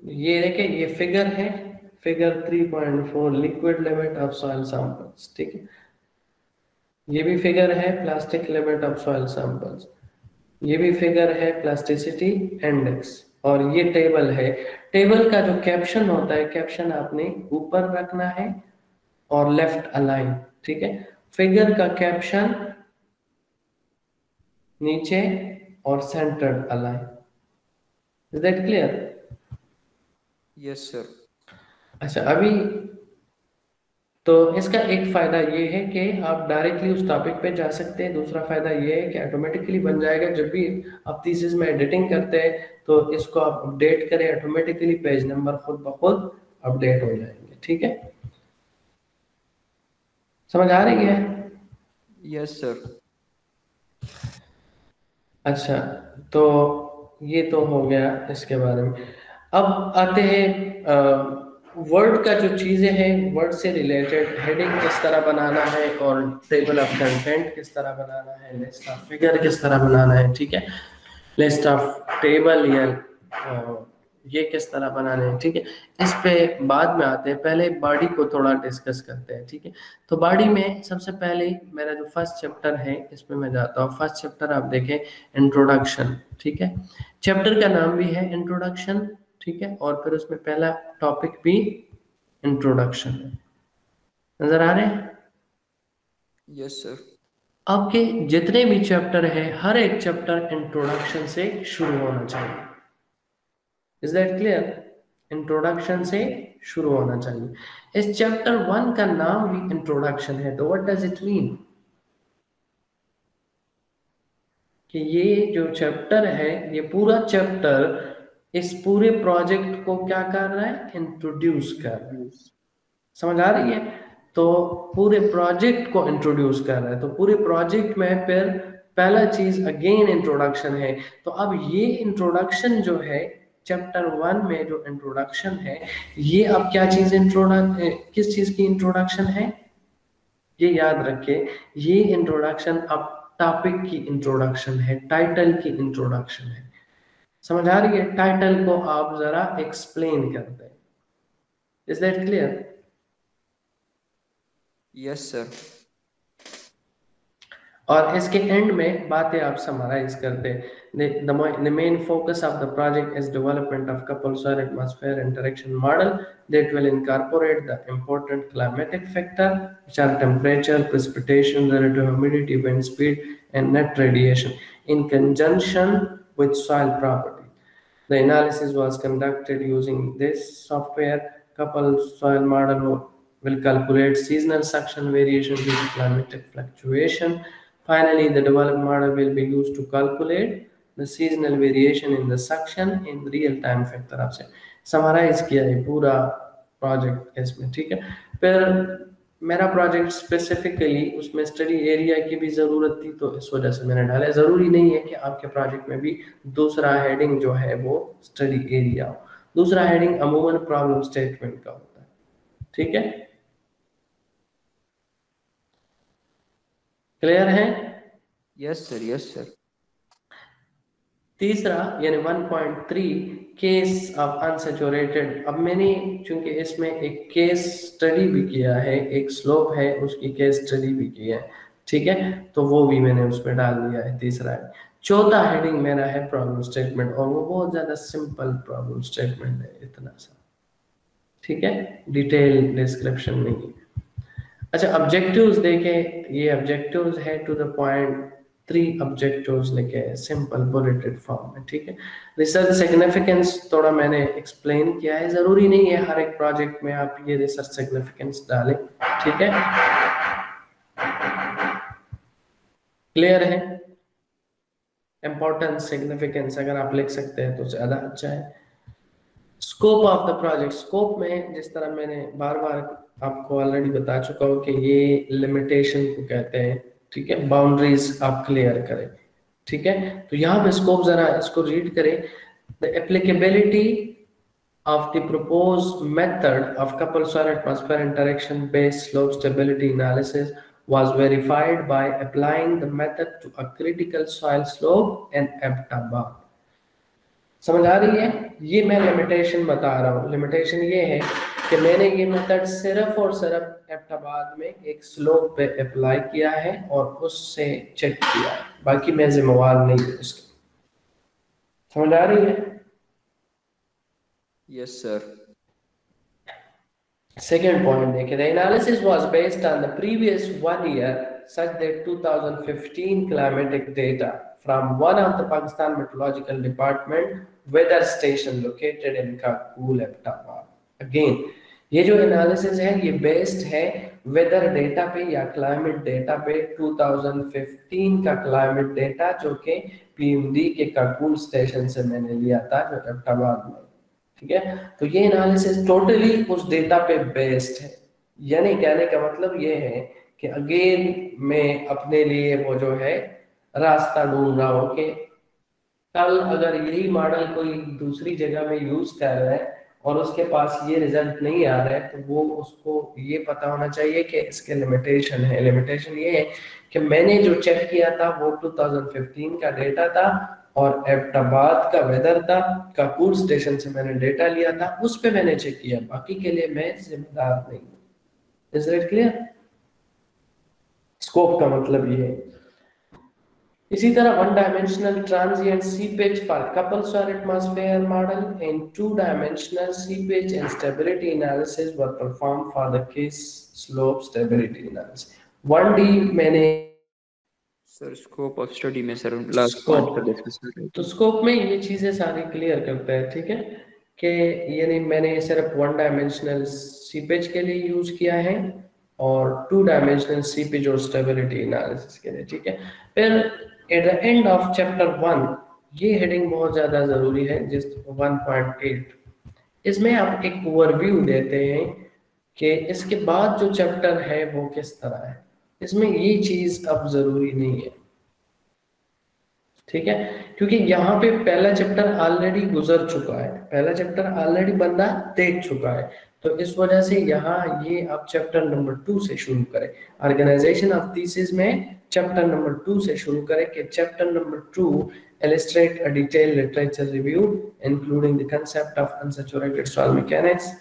ये देखें ये फिगर है। Figure 3.4 liquid limit of soil samples ठीक है? ये भी फिगर है plastic limit of soil samples ये भी फिगर है प्लास्टिसिटी इंडेक्स और ये टेबल है. टेबल का जो कैप्शन होता है कैप्शन आपने ऊपर रखना है और लेफ़्ट अलाइन ठीक है? फिगर का कैप्शन नीचे और centred align is that clear yes sir अच्छा अभी तो इसका एक फ़ायदा ये है कि आप डायरेक्टली उस टॉपिक पे जा सकते हैं। दूसरा फ़ायदा ये है कि ऑटोमेटिकली बन जाएगा जब भी आप थीसिस में एडिटिंग करते हैं तो इसको आप अपडेट करें ऑटोमेटिकली पेज नंबर खुद ब खुद अपडेट हो जाएँगे। ठीक है? समझ आ रही है? यस सर अच्छा तो ये तो हो गया इसके बारे में। अब आते हैं वर्ड का जो चीज़ें हैं वर्ड से रिलेटेड हेडिंग किस तरह बनाना है और टेबल ऑफ़ कंटेंट किस तरह बनाना है लिस्ट ऑफ़ फिगर किस तरह बनाना है, ठीक है? लिस्ट ऑफ़ टेबल या ये किस तरह बनाने हैं, ठीक है? इस पे बाद में आते हैं, पहले बॉडी को थोड़ा डिस्कस करते हैं, ठीक है? तो बॉडी में सबसे पहले मेरा जो फ़र्स्ट चैप्टर है इसमें मैं जाता हूँ। फ़र्स्ट चैप्टर आप देखें इंट्रोडक्शन ठीक है? चैप्टर का नाम भी है इंट्रोडक्शन ठीक है? और फिर उसमें पहला टॉपिक भी इंट्रोडक्शन है। नज़र आ रहे हैं? यस सर आपके जितने भी चैप्टर है हर एक चैप्टर इंट्रोडक्शन से शुरू होना चाहिए। इज़ दैट क्लियर इंट्रोडक्शन से शुरू होना चाहिए। इस चैप्टर वन का नाम भी इंट्रोडक्शन है तो व्हाट डज इट मीन कि ये जो चैप्टर है ये पूरा चैप्टर इस पूरे प्रोजेक्ट को क्या कर रहा है? इंट्रोड्यूस कर समझ आ रही है? तो पूरे प्रोजेक्ट को इंट्रोड्यूस कर रहा है। तो पूरे प्रोजेक्ट में फिर पहला चीज़ अगेन इंट्रोडक्शन है। तो अब ये इंट्रोडक्शन जो है चैप्टर वन में जो इंट्रोडक्शन है, ये अब क्या चीज़ इंट्रोडक्शन किस चीज़ की इंट्रोडक्शन है? ये याद रखे ये इंट्रोडक्शन अब टॉपिक की इंट्रोडक्शन है टाइटल की इंट्रोडक्शन है। समझ आ रही है? टाइटल को आप जरा एक्सप्लेन कर दें is that clear yes sir और इसके एंड में बातें आप समराइज करते हैं। The main focus of the project is development of couple sir atmosphere interaction model that will incorporate the important climatic factor which are temperature precipitation relative humidity wind speed and net radiation in conjunction net radiation in conjunction with soil property. The analysis was conducted using this software. Coupled soil model will calculate seasonal suction variation due to climatic fluctuation. Finally, the developed model will be used to calculate the seasonal variation in the suction in real time factor आपसे summarise किया है पूरा project इसमें ठीक है फिर मेरा project specifically उसमें स्टडी एरिया की भी ज़रूरत थी तो इस वजह से मैंने डाला। ज़रूरी नहीं है कि आपके प्रोजेक्ट में भी दूसरा हेडिंग जो है वो स्टडी एरिया हो। दूसरा हेडिंग अमूमन प्रॉब्लम स्टेटमेंट का होता है। ठीक है? क्लियर है? यस सर यस सर तीसरा, यानी 1.3 केस ऑफ़ अनसेचुरेटेड अब मैंने चूँकि इसमें एक केस स्टडी भी किया है, एक स्लोप है, उसकी केस स्टडी भी की है, ठीक है? तो वो भी मैंने उसमें डाल दिया है, तीसरा। है चौथा हेडिंग मेरा है प्रॉब्लम स्टेटमेंट और वो बहुत ज़्यादा सिंपल प्रॉब्लम स्टेटमेंट है, इतना सा। ठीक है? डिटेल डिस्क्रिप्शन नहीं अच्छा ऑब्जेक्टिव्स देखें। ये ऑब्जेक्टिव्स है to the point three objectives लिखे हैं सिंपल बुलेटेड फॉर्म में ठीक है? रिसर्च सिग्निफिकेंस थोड़ा मैंने एक्सप्लेन किया है। ज़रूरी नहीं है हर एक प्रोजेक्ट में आप ये रिसर्च सिग्निफिकेंस डालें, ठीक है? क्लियर है? इंपॉर्टेंस सिग्निफिकेंस अगर आप लिख सकते हैं तो ज़्यादा अच्छा है। Scope of the project scope में जिस तरह मैंने बार बार आपको ऑलरेडी बता चुका हूँ कि ये लिमिटेशन को कहते हैं। ठीक है बाउंड्रीज आप क्लियर करें ठीक है तो यहाँ पे स्कोप जरा इसको रीड करें the applicability of the proposed method of coupled soil atmosphere interaction based slope stability analysis was verified by applying the method to a critical soil slope and Aptabar. समझ आ रही है? ये मैं लिमिटेशन बता रहा हूँ। लिमिटेशन ये है कि मैंने ये मेथड सिर्फ़ और सिर्फ़ एप्टाबाद में एक स्लोप पे अप्लाई किया है और उससे चेक किया है। बाकी मैं जिम्मेवार नहीं हूँ इसके समझ आ रही है? यस सर Second point, देखिए, the analysis was based on the previous one year, such that 2015 climatic data from one of the Pakistan Meteorological Department weather station located in Kakul, Aptabad. Again, ये जो analysis है ये based है weather data पे या climate data पे 2015 का climate data जो कि पीएमडी के काकूल स्टेशन से मैंने लिया था जो अहमदाबाद में। ठीक है? तो ये एनालिसिस टोटली उस डेटा पे बेस्ड है। यानी कहने का मतलब ये है कि अगेन मैं अपने लिए वो जो है रास्ता ढूंढ रहा हूँ कि कल अगर यही मॉडल कोई दूसरी जगह में यूज़ कर रहा है और उसके पास ये रिज़ल्ट नहीं आ रहा है तो वो उसको ये पता होना चाहिए कि इसके लिमिटेशन है। लिमिटेशन ये है कि मैंने जो चेक किया था वो 2015 का डेटा था और एबटाबाद का वेदर था, कपूर स्टेशन से मैंने डेटा लिया था, उस पर मैंने चेक किया। बाकी के लिए मैं जिम्मेदार नहीं हूँ। इज़ क्लियर स्कोप का मतलब ये है। इसी तरह one dimensional transient seepage for couple soil atmosphere model and two dimensional seepage and stability analysis were perform for the case slope stability analysis 1D मैंने सर स्कोप ऑफ़ स्टडी में sir last point पर discuss कर रहे तो scope में ये चीज़ें सारी क्लियर करता है ठीक है? कि यानी मैंने सिर्फ़ वन डायमेंशनल सीपेज के लिए यूज़ किया है और टू डायमेंशनल सीपेज और स्टेबिलिटी एनालिसिस के लिए ठीक है? फिर at the end of chapter one ये हेडिंग बहुत ज़्यादा ज़रूरी है, जिस 1.8 इसमें आप एक ओवरव्यू देते हैं कि इसके बाद जो चैप्टर है वो किस तरह है। इसमें ये चीज़ अब ज़रूरी नहीं है। ठीक है? क्योंकि यहाँ पे पहला चैप्टर ऑलरेडी गुजर चुका है। पहला चैप्टर ऑलरेडी बंदा देख चुका है। तो इस वजह से यहाँ ये आप चैप्टर नंबर टू से शुरू करें। ऑर्गेनाइजेशन ऑफ़ थीसिस में चैप्टर नंबर टू से शुरू करें कि chapter number two illustrate a detail literature review including the concept of unsaturated soil mechanics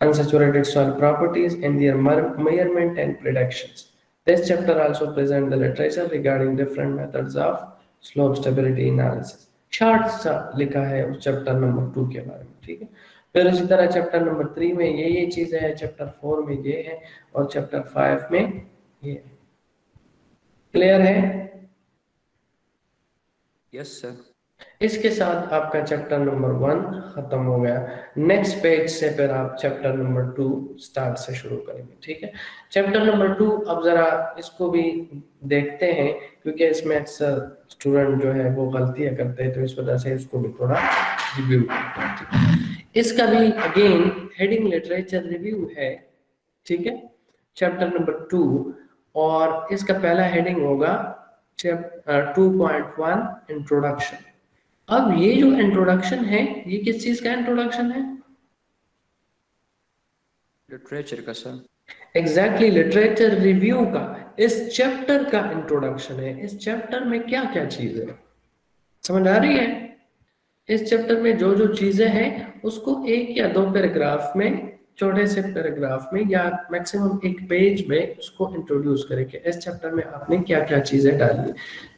unsaturated soil properties and their measurement and production this chapter also present the literature regarding different methods of slope stability analysis. Short सा लिखा है उस chapter number two के बारे में ठीक है? फिर उसी तरह चैप्टर नंबर थ्री में ये ये चीज़ें हैं चैप्टर फोर में ये है और चैप्टर फाइव में ये क्लियर है? यस सर इसके साथ आपका चैप्टर नंबर वन खत्म हो गया। नेक्स्ट पेज से फिर आप चैप्टर नंबर टू स्टार्ट से शुरू करेंगे ठीक है? चैप्टर नंबर टू अब जरा इसको भी देखते हैं क्योंकि इसमें अक्सर स्टूडेंट जो है वो गलतियाँ करते हैं तो इस वजह से इसको भी थोड़ा रिव्यू इसका भी अगेन हेडिंग लिटरेचर रिव्यू है, ठीक है? चैप्टर नंबर टू और इसका पहला हेडिंग होगा टू पॉइंट इंट्रोडक्शन अब ये जो इंट्रोडक्शन है, ये किस चीज़ का इंट्रोडक्शन है? लिटरेचर का सर एग्जैक्टली लिटरेचर रिव्यू का, इस चैप्टर का इंट्रोडक्शन है। इस चैप्टर में क्या क्या चीज़ है? समझ आ रही है? इस चैप्टर में जो जो चीज़ें हैं, उसको एक या दो पैराग्राफ में, छोटे से पैराग्राफ में या मैक्सिमम एक पेज में उसको इंट्रोड्यूस करें कि इस चैप्टर में आपने क्या क्या चीज़ें डाली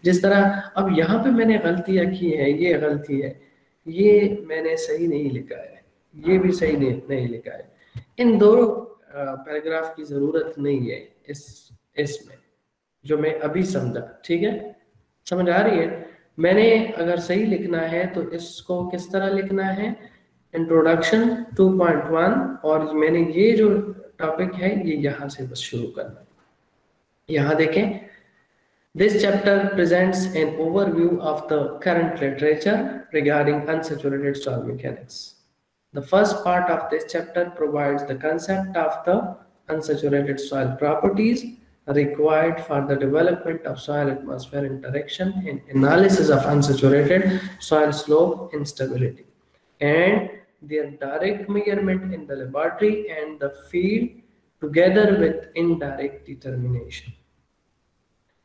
जिस तरह, अब यहाँ पे मैंने गलतियाँ की है, ये गलती है, ये मैंने सही नहीं लिखा है, ये भी सही नहीं नहीं लिखा है। इन दोनों पैराग्राफ की ज़रूरत नहीं है इस, इसमें, जो मैं अभी समझा, ठीक है? समझ आ रही है? मैंने अगर सही लिखना है तो इसको किस तरह लिखना है? इंट्रोडक्शन 2.1 और मैंने ये जो टॉपिक है, ये यहाँ से बस शुरू करना यहाँ देखें, This chapter presents an overview of the current literature regarding unsaturated soil mechanics. The first part of this chapter provides the concept of the unsaturated soil properties required for the development of soil atmosphere interaction and analysis of unsaturated soil slope instability and their direct measurement in the laboratory and the field together with indirect determination.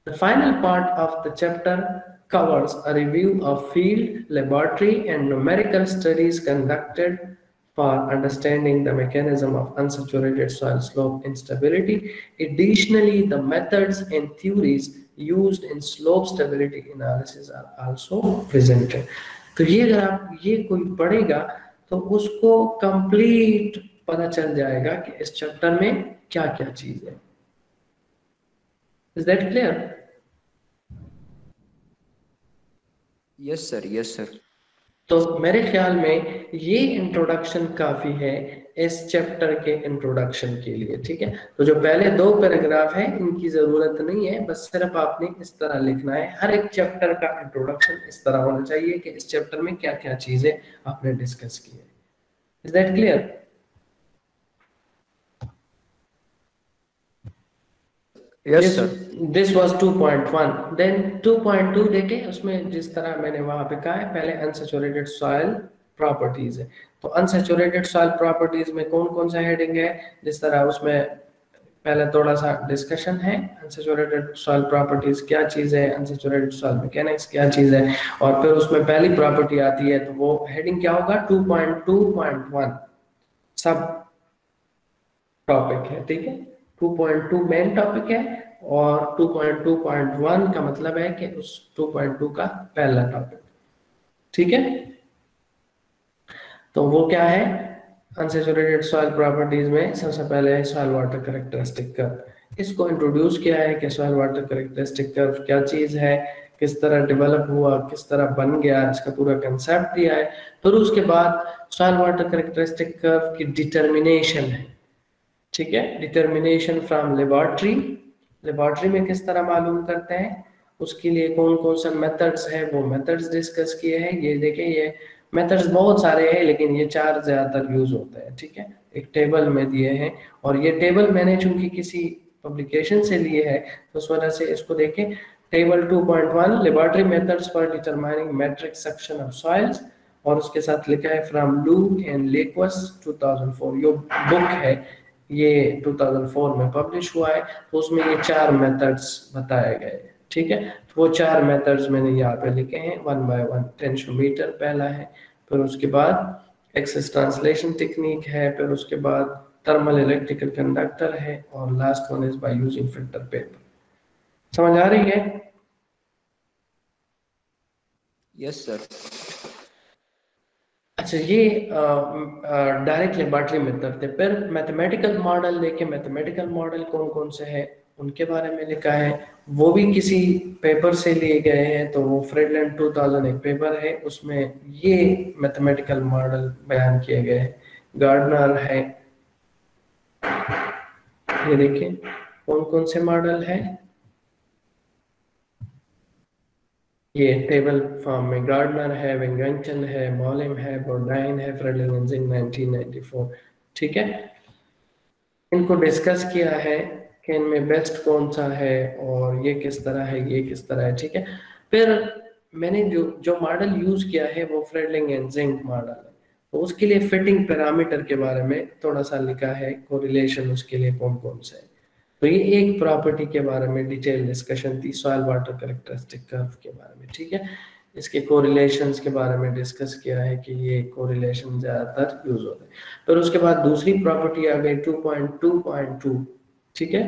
The final part of the chapter covers a review of field, laboratory, and numerical studies conducted for understanding the mechanism of unsaturated soil slope instability. Additionally, the methods and theories used in slope stability analysis are also presented. तो ये अगर आप ये कोई पढ़ेगा तो उसको complete पता चल जाएगा कि इस चैप्टर में क्या क्या चीज है is that clear yes sir yes sir तो मेरे ख्याल में ये इंट्रोडक्शन काफ़ी है इस चैप्टर के इंट्रोडक्शन के लिए, ठीक है? तो जो पहले दो पैराग्राफ है, इनकी ज़रूरत नहीं है, बस सिर्फ़ आपने इस तरह लिखना है। हर एक चैप्टर का इंट्रोडक्शन इस तरह होना चाहिए कि इस चैप्टर में क्या क्या चीज़ें आपने डिस्कस की है। Is that clear yes sir this was 2.1 then 2.2 देखे उसमें जिस तरह मैंने वहाँ पे कहा है पहले अनसेचुरेटेड सॉइल प्रॉपर्टीज़ है। तो अनसेचुरेटेड सॉइल प्रॉपर्टीज़ में कौन कौन सा हेडिंग है? जिस तरह उसमें पहले थोड़ा सा डिस्कशन है अनसेचुरेटेड सॉइल प्रॉपर्टीज़ क्या चीज़ है अनसेचुरेटेड सॉइल मैकेनिक्स क्या चीज़ है? और फिर उसमें पहली प्रॉपर्टी आती है तो वो हेडिंग क्या होगा? 2.2.1 सब टॉपिक है ठीक है? 2.2 मेन टॉपिक है और 2.2.1 का मतलब है कि उस 2.2 का पहला टॉपिक ठीक है? तो वो क्या है? अनसेचुरेटेड सॉइल प्रॉपर्टीज़ में सबसे पहले सॉइल वाटर करेक्टरिस्टिक कर्व इसको इंट्रोड्यूस किया है कि सॉइल वाटर करेक्टरिस्टिक कर्व क्या चीज़ है? किस तरह डेवलप हुआ? किस तरह बन गया? इसका पूरा कंसेप्ट दिया है। फिर उसके बाद सॉइल वाटर करेक्टरिस्टिक कर्व की डिटर्मिनेशन है। ठीक है? डिटर्मिनेशन फ्रॉम लेबोरेटरी लेबोरेटरी में किस तरह मालूम करते हैं? उसके लिए कौन कौन सा मेथड्स है? वो मेथड्स डिस्कस किए हैं। ये देखें, ये मेथड्स बहुत सारे हैं, लेकिन ये चार ज़्यादातर यूज़ होते हैं, ठीक है? एक टेबल में दिए हैं। और ये टेबल मैंने चूँकि किसी पब्लिकेशन से लिए है तो उस वजह से इसको देखें। Table 2.1 laboratory methods for determining matric section of soils और उसके साथ लिखा है फ्रॉम लू एंड लेक्वस 2004 ये बुक है। ये 2004 में पब्लिश हुआ है तो उसमें ये चार मेथड्स बताए गए ठीक है? तो वो चार मेथड्स मैंने यहाँ पे लिखे हैं वन बाय वन टेंशोमीटर पहला है, फिर उसके बाद एक्सेस ट्रांसलेशन टेक्निक है, फिर उसके बाद थर्मल इलेक्ट्रिकल कंडक्टर है, और last one is by using filter paper समझ आ रही है? यस सर अच्छा ये डायरेक्ट लेबोरेटरी मेथड थे। फिर मैथमेटिकल मॉडल देखे मैथमेटिकल मॉडल कौन कौन से हैं, उनके बारे में लिखा है। वो भी किसी पेपर से लिए गए हैं तो वो फ्रेडलैंड 2000 एक पेपर है, उसमें ये मैथमेटिकल मॉडल बयान किए गए हैं। गार्डनर है। ये देखिए कौन कौन से मॉडल है? ये टेबल फॉर्म में गार्डनर है वेंगंचन है मॉलिम है बोर्डाइन है फ्रेडलिंग 1994 ठीक है? इनको डिस्कस किया है कि इनमें बेस्ट कौन सा है और ये किस तरह है, ये किस तरह है, ठीक है? फिर मैंने जो जो मॉडल यूज़ किया है वो फ्रेडलिंग एंड जिंक मॉडल है। तो उसके लिए फिटिंग पैरामीटर के बारे में थोड़ा सा लिखा है कोरिलेशन उसके लिए कौन कौन से है। तो ये एक प्रॉपर्टी के बारे में डिटेल डिस्कशन थी सॉइल वाटर करेक्टरिस्टिक कर्व के बारे में, ठीक है? इसके कोरिलेशन के बारे में डिस्कस किया है कि ये कोरिलेशन ज़्यादातर यूज़ होते हैं। फिर उसके बाद दूसरी प्रॉपर्टी आ गई 2.2.2 ठीक है?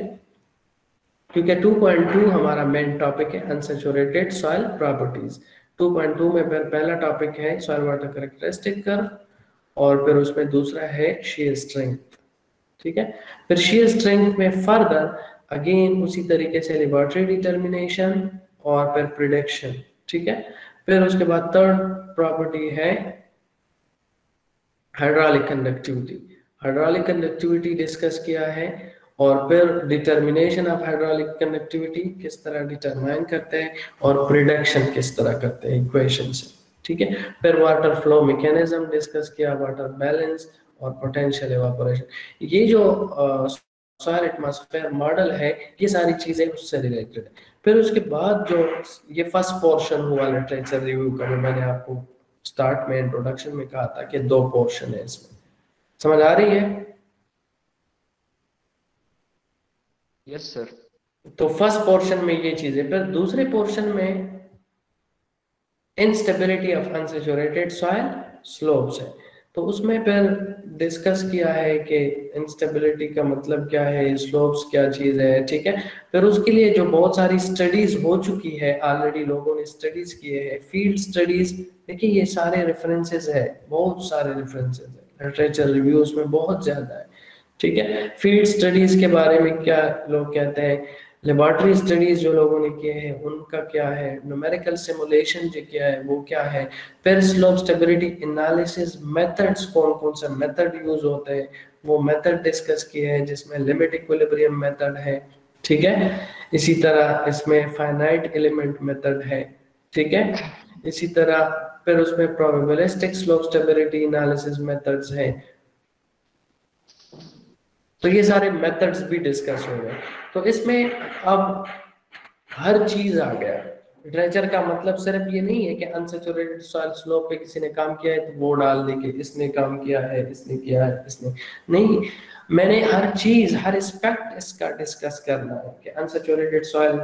क्योंकि 2.2 हमारा मेन टॉपिक है अनसेचुरेटेड सॉइल प्रॉपर्टीज़ 2.2 में फिर पहला टॉपिक है सॉइल वाटर करेक्टरिस्टिक कर्व और फिर उसमें दूसरा है शेयर स्ट्रेंथ ठीक है? फिर शेयर स्ट्रेंथ में फर्दर अगेन उसी तरीके से लेबोरेटरी डिटर्मिनेशन और फिर प्रिडिक्शन ठीक है? फिर उसके बाद थर्ड प्रॉपर्टी है hydraulic conductivity hydraulic conductivity discuss किया है और फिर डिटर्मिनेशन ऑफ़ हाइड्रोलिक कंडक्टिविटी किस तरह डिटरमाइन करते हैं और प्रिडक्शन किस तरह करते हैं इक्वेशन से, ठीक है? फिर वाटर फ्लो मैकेनिज्म डिस्कस किया वाटर बैलेंस और पोटेंशियल एवापोरेशन ये जो सॉइल एटमॉस्फेयर मॉडल है ये सारी चीज़ें उससे रिलेटेड है। फिर उसके बाद जो ये फ़र्स्ट पोर्शन हुआ लिटरेचर रिव्यू का जो मैंने आपको स्टार्ट में इंट्रोडक्शन में कहा था कि दो पोर्शन है इसमें। समझ आ रही है? यस सर तो फ़र्स्ट पोर्शन में ये चीज़ें फिर दूसरे पोर्शन में instability of unsaturated soil slopes है। तो उसमें फिर डिस्कस किया है कि इंस्टेबिलिटी का मतलब क्या है स्लोप्स क्या चीज़ है, ठीक है? फिर उसके लिए जो बहुत सारी स्टडीज़ हो चुकी है ऑलरेडी लोगों ने स्टडीज़ किए हैं फ़ील्ड स्टडीज़ देखिए ये सारे रेफरेंसेस है, बहुत सारे रेफरेंसेस है लिटरेचर रिव्यूज़ में बहुत ज़्यादा है, ठीक है? फ़ील्ड स्टडीज़ के बारे में क्या लोग कहते हैं? लेबोरेटरी स्टडीज़ जो लोगों ने किए हैं, उनका क्या है? न्यूमेरिकल सिमुलेशन जो किया है, वो क्या है? फिर स्लोप स्टेबिलिटी एनालिसिस मेथड्स कौन कौन से मेथड यूज़ होते हैं? वो मेथड डिस्कस किए हैं, जिसमें लिमिट इक्विलिब्रियम मेथड है, ठीक है? इसी तरह इसमें फाइनाइट एलिमेंट मेथड है, ठीक है? इसी तरह फिर उसमें probabilistic slope stability analysis methods हैं। तो ये सारे मेथड्स भी डिस्कस हो गए। तो इसमें अब हर चीज़ आ गया। लिटरेचर का मतलब सिर्फ़ ये नहीं है कि अनसेचुरेटेड सॉइल स्लोप पे किसी ने काम किया है तो वो डाल दे के इसने काम किया है, इसने किया है, इसने। नहीं, मैंने हर चीज़, हर एस्पेक्ट इसका डिस्कस करना है कि अनसेचुरेटेड सॉइल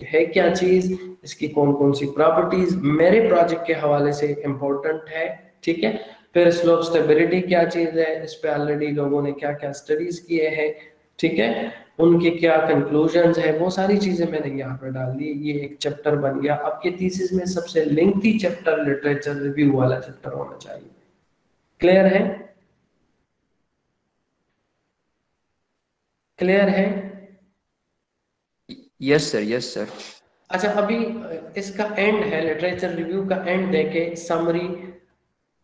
है क्या चीज़, इसकी कौन कौन सी प्रॉपर्टीज़ मेरे प्रोजेक्ट के हवाले से इंपॉर्टेंट है, ठीक है? फिर स्लोप स्टेबिलिटी क्या चीज़ है? इस पे ऑलरेडी लोगों ने क्या क्या स्टडीज़ किए हैं ठीक है? उनके क्या कंक्लूजन है? वो सारी चीज़ें मैंने यहाँ पर डाल दी। ये एक चैप्टर बन गया। आपके थीसिस में सबसे लेंथी चैप्टर लिटरेचर रिव्यू वाला चैप्टर होना चाहिए। क्लियर है? क्लियर है? यस सर यस सर अच्छा अभी इसका एंड है लिटरेचर रिव्यू का एंड देके समरी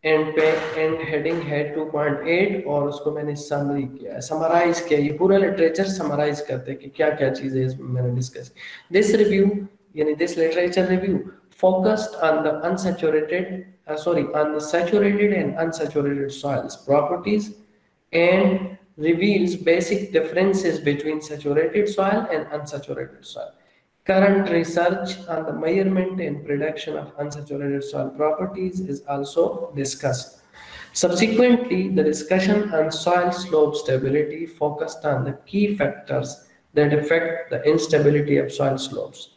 एंड पे एंड हेडिंग है 2.8 और उसको मैंने समरी किया है समराइज किया ये पूरा लिटरेचर समराइज करते हैं कि क्या क्या चीजें इसमें मैंने डिस्कस दिस रिव्यू यानी this literature review focused on the unsaturated uh, sorry on the saturated and unsaturated soils properties and reveals basic differences between saturated soil and unsaturated soil Current research on the measurement and prediction of unsaturated soil properties is also discussed. Subsequently, the discussion on soil slope stability focused on the key factors that affect the instability of soil slopes.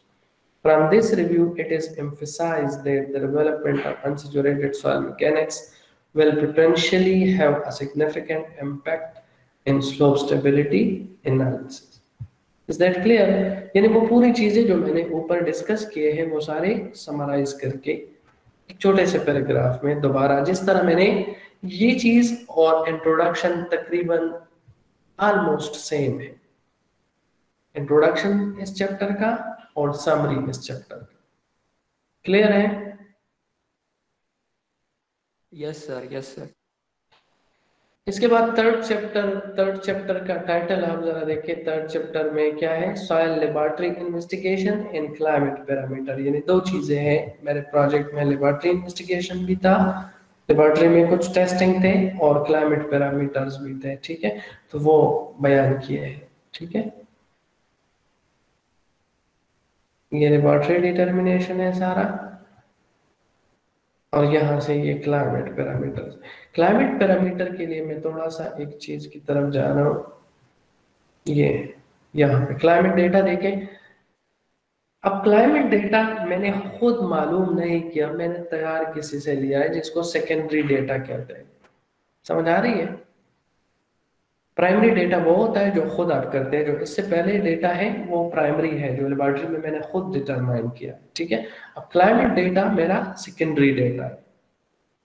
From this review, it is emphasized that the development of unsaturated soil mechanics will potentially have a significant impact in slope stability analysis. Is that clear यानी वो पूरी चीज़ें जो मैंने ऊपर discuss किए हैं, वो सारे समराइज करके एक छोटे से पैराग्राफ में दोबारा जिस तरह मैंने ये चीज़ और इंट्रोडक्शन तकरीबन ऑलमोस्ट सेम है। इंट्रोडक्शन इस चैप्टर का और समरी इस चैप्टर का। क्लियर है? यस सर यस सर इसके बाद थर्ड चैप्टर थर्ड चैप्टर का टाइटल आप जरा देखिए थर्ड चैप्टर में क्या है? Soil laboratory investigation in climate parameter यानी दो चीज़ें हैं। मेरे प्रोजेक्ट में लेबोरेटरी इन्वेस्टिगेशन भी था लेबोरेटरी में कुछ टेस्टिंग थे और क्लाइमेट पैरामीटर्स भी थे, ठीक है? तो वो बयान किए हैं, ठीक है? ये लेबोरेटरी डिटर्मिनेशन है सारा। और यहाँ से ये क्लाइमेट पैरामीटर क्लाइमेट पैरामीटर के लिए मैं थोड़ा सा एक चीज़ की तरफ़ जा रहा हूँ। ये, यहाँ पे क्लाइमेट डेटा देखें। अब क्लाइमेट डेटा मैंने खुद मालूम नहीं किया, मैंने तैयार किसी से लिया है, जिसको सेकेंडरी डेटा कहते हैं। समझ आ रही है? प्राइमरी डेटा वो होता है जो खुद आप करते हैं जो इससे पहले डेटा है वो प्राइमरी है जो लेबोरेटरी में मैंने खुद डिटरमाइन किया ठीक है? अब क्लाइमेट डेटा मेरा सेकेंडरी डेटा है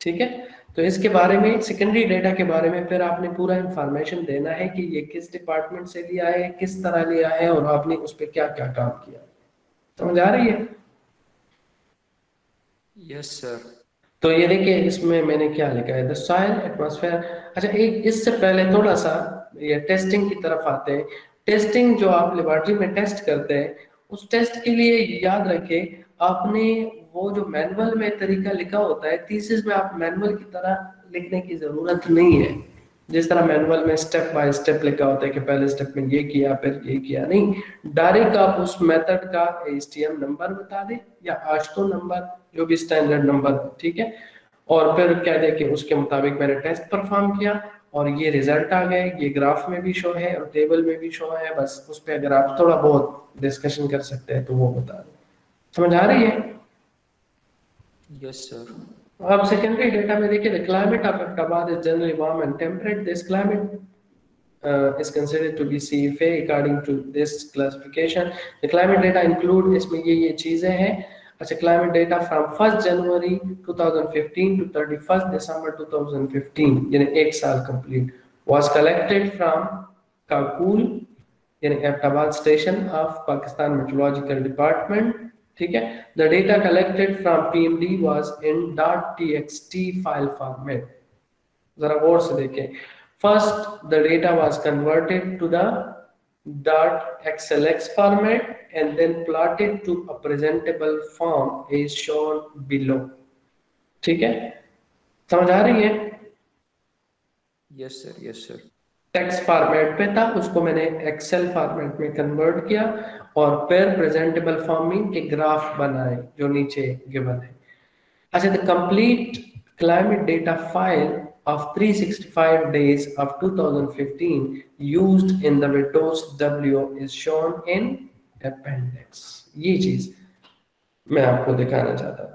ठीक है? तो इसके बारे में सेकेंडरी डेटा के बारे में फिर आपने पूरा इंफॉर्मेशन देना है कि ये किस डिपार्टमेंट से लिया है किस तरह लिया है और आपने उस पर क्या क्या काम किया। समझ आ रही है? यस सर तो ये देखिए इसमें मैंने क्या लिखा है? द सॉइल एटमॉस्फेयर अच्छा एक इससे पहले थोड़ा सा ये टेस्टिंग की तरफ़ आते हैं। टेस्टिंग जो आप लेबोरेटरी में टेस्ट करते हैं, उस टेस्ट के लिए याद रखें, आपने वो जो मैनुअल में तरीका लिखा होता है थीसिस में आप मैनुअल की तरह लिखने की ज़रूरत नहीं है। जिस तरह मैनुअल में स्टेप बाय स्टेप लिखा होता है कि पहले स्टेप में ये किया, फिर ये किया नहीं। डायरेक्ट आप उस मेथड का एच नंबर बता दें या आशतो नंबर जो भी स्टैंडर्ड नंबर ठीक है? और फिर कह दे कि उसके मुताबिक मैंने टेस्ट परफॉर्म किया। और ये रिज़ल्ट आ गए ये ग्राफ में भी शो है और टेबल में भी शो है बस उस पर अगर आप थोड़ा बहुत डिस्कशन कर सकते हैं तो वो बता दें। समझ आ रही है? यस सर अब सेकेंडरी डेटा में देखिए the climate of Ahmedabad is generally warm and temperate this climate uh, is considered to be CFA according to this classification. The climate data include इसमें ये ये चीज़ें हैं। अच्छा climate data from 1st January 2015 to 31st December 2015 यानी एक साल complete was collected from Kakul यानी Ahmedabad station of Pakistan Meteorological Department ठीक है the data collected from PMD was in .txt file format जरा गौर से देखें first the data was converted to the .xlx format and then plotted to a presentable form is shown below. ठीक है? समझ आ रही है? Yes sir yes sir text format पे था उसको मैंने एक्सेल फॉर्मेट में कन्वर्ट किया और फिर प्रेजेंटेबल फॉर्म में के ग्राफ बनाए जो नीचे गिवन है। अच्छा the complete climate data file of 365 days of 2015 used in the Windows W is shown in appendix. ये चीज़ मैं आपको दिखाना चाहता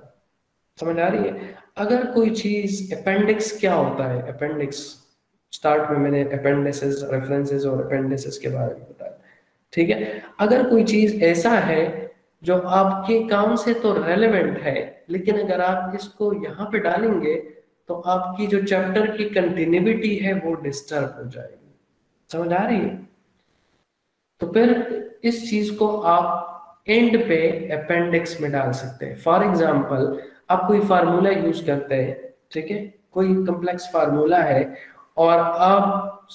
समझ आ रही है? अगर कोई चीज़ अपेंडिक्स क्या होता है? अपेंडिक्स स्टार्ट में मैंने अपेंडिसेस रेफरेंसेस और अपेंडिसेस के बारे में बताया। ठीक है? अगर कोई चीज़ ऐसा है जो आपके काम से तो रेलेवेंट है, लेकिन अगर आप इसको यहाँ पे डालेंगे तो आपकी जो चैप्टर की कंटिन्यूटी है, वो डिस्टर्ब हो जाएगी। समझ आ रही है? तो फिर इस चीज़ को आप एंड पे अपेंडिक्स में डाल सकते हैं। फॉर एग्ज़ाम्पल आप कोई फार्मूला यूज़ करते हैं, ठीक है? कोई कम्प्लेक्स फार्मूला है और आप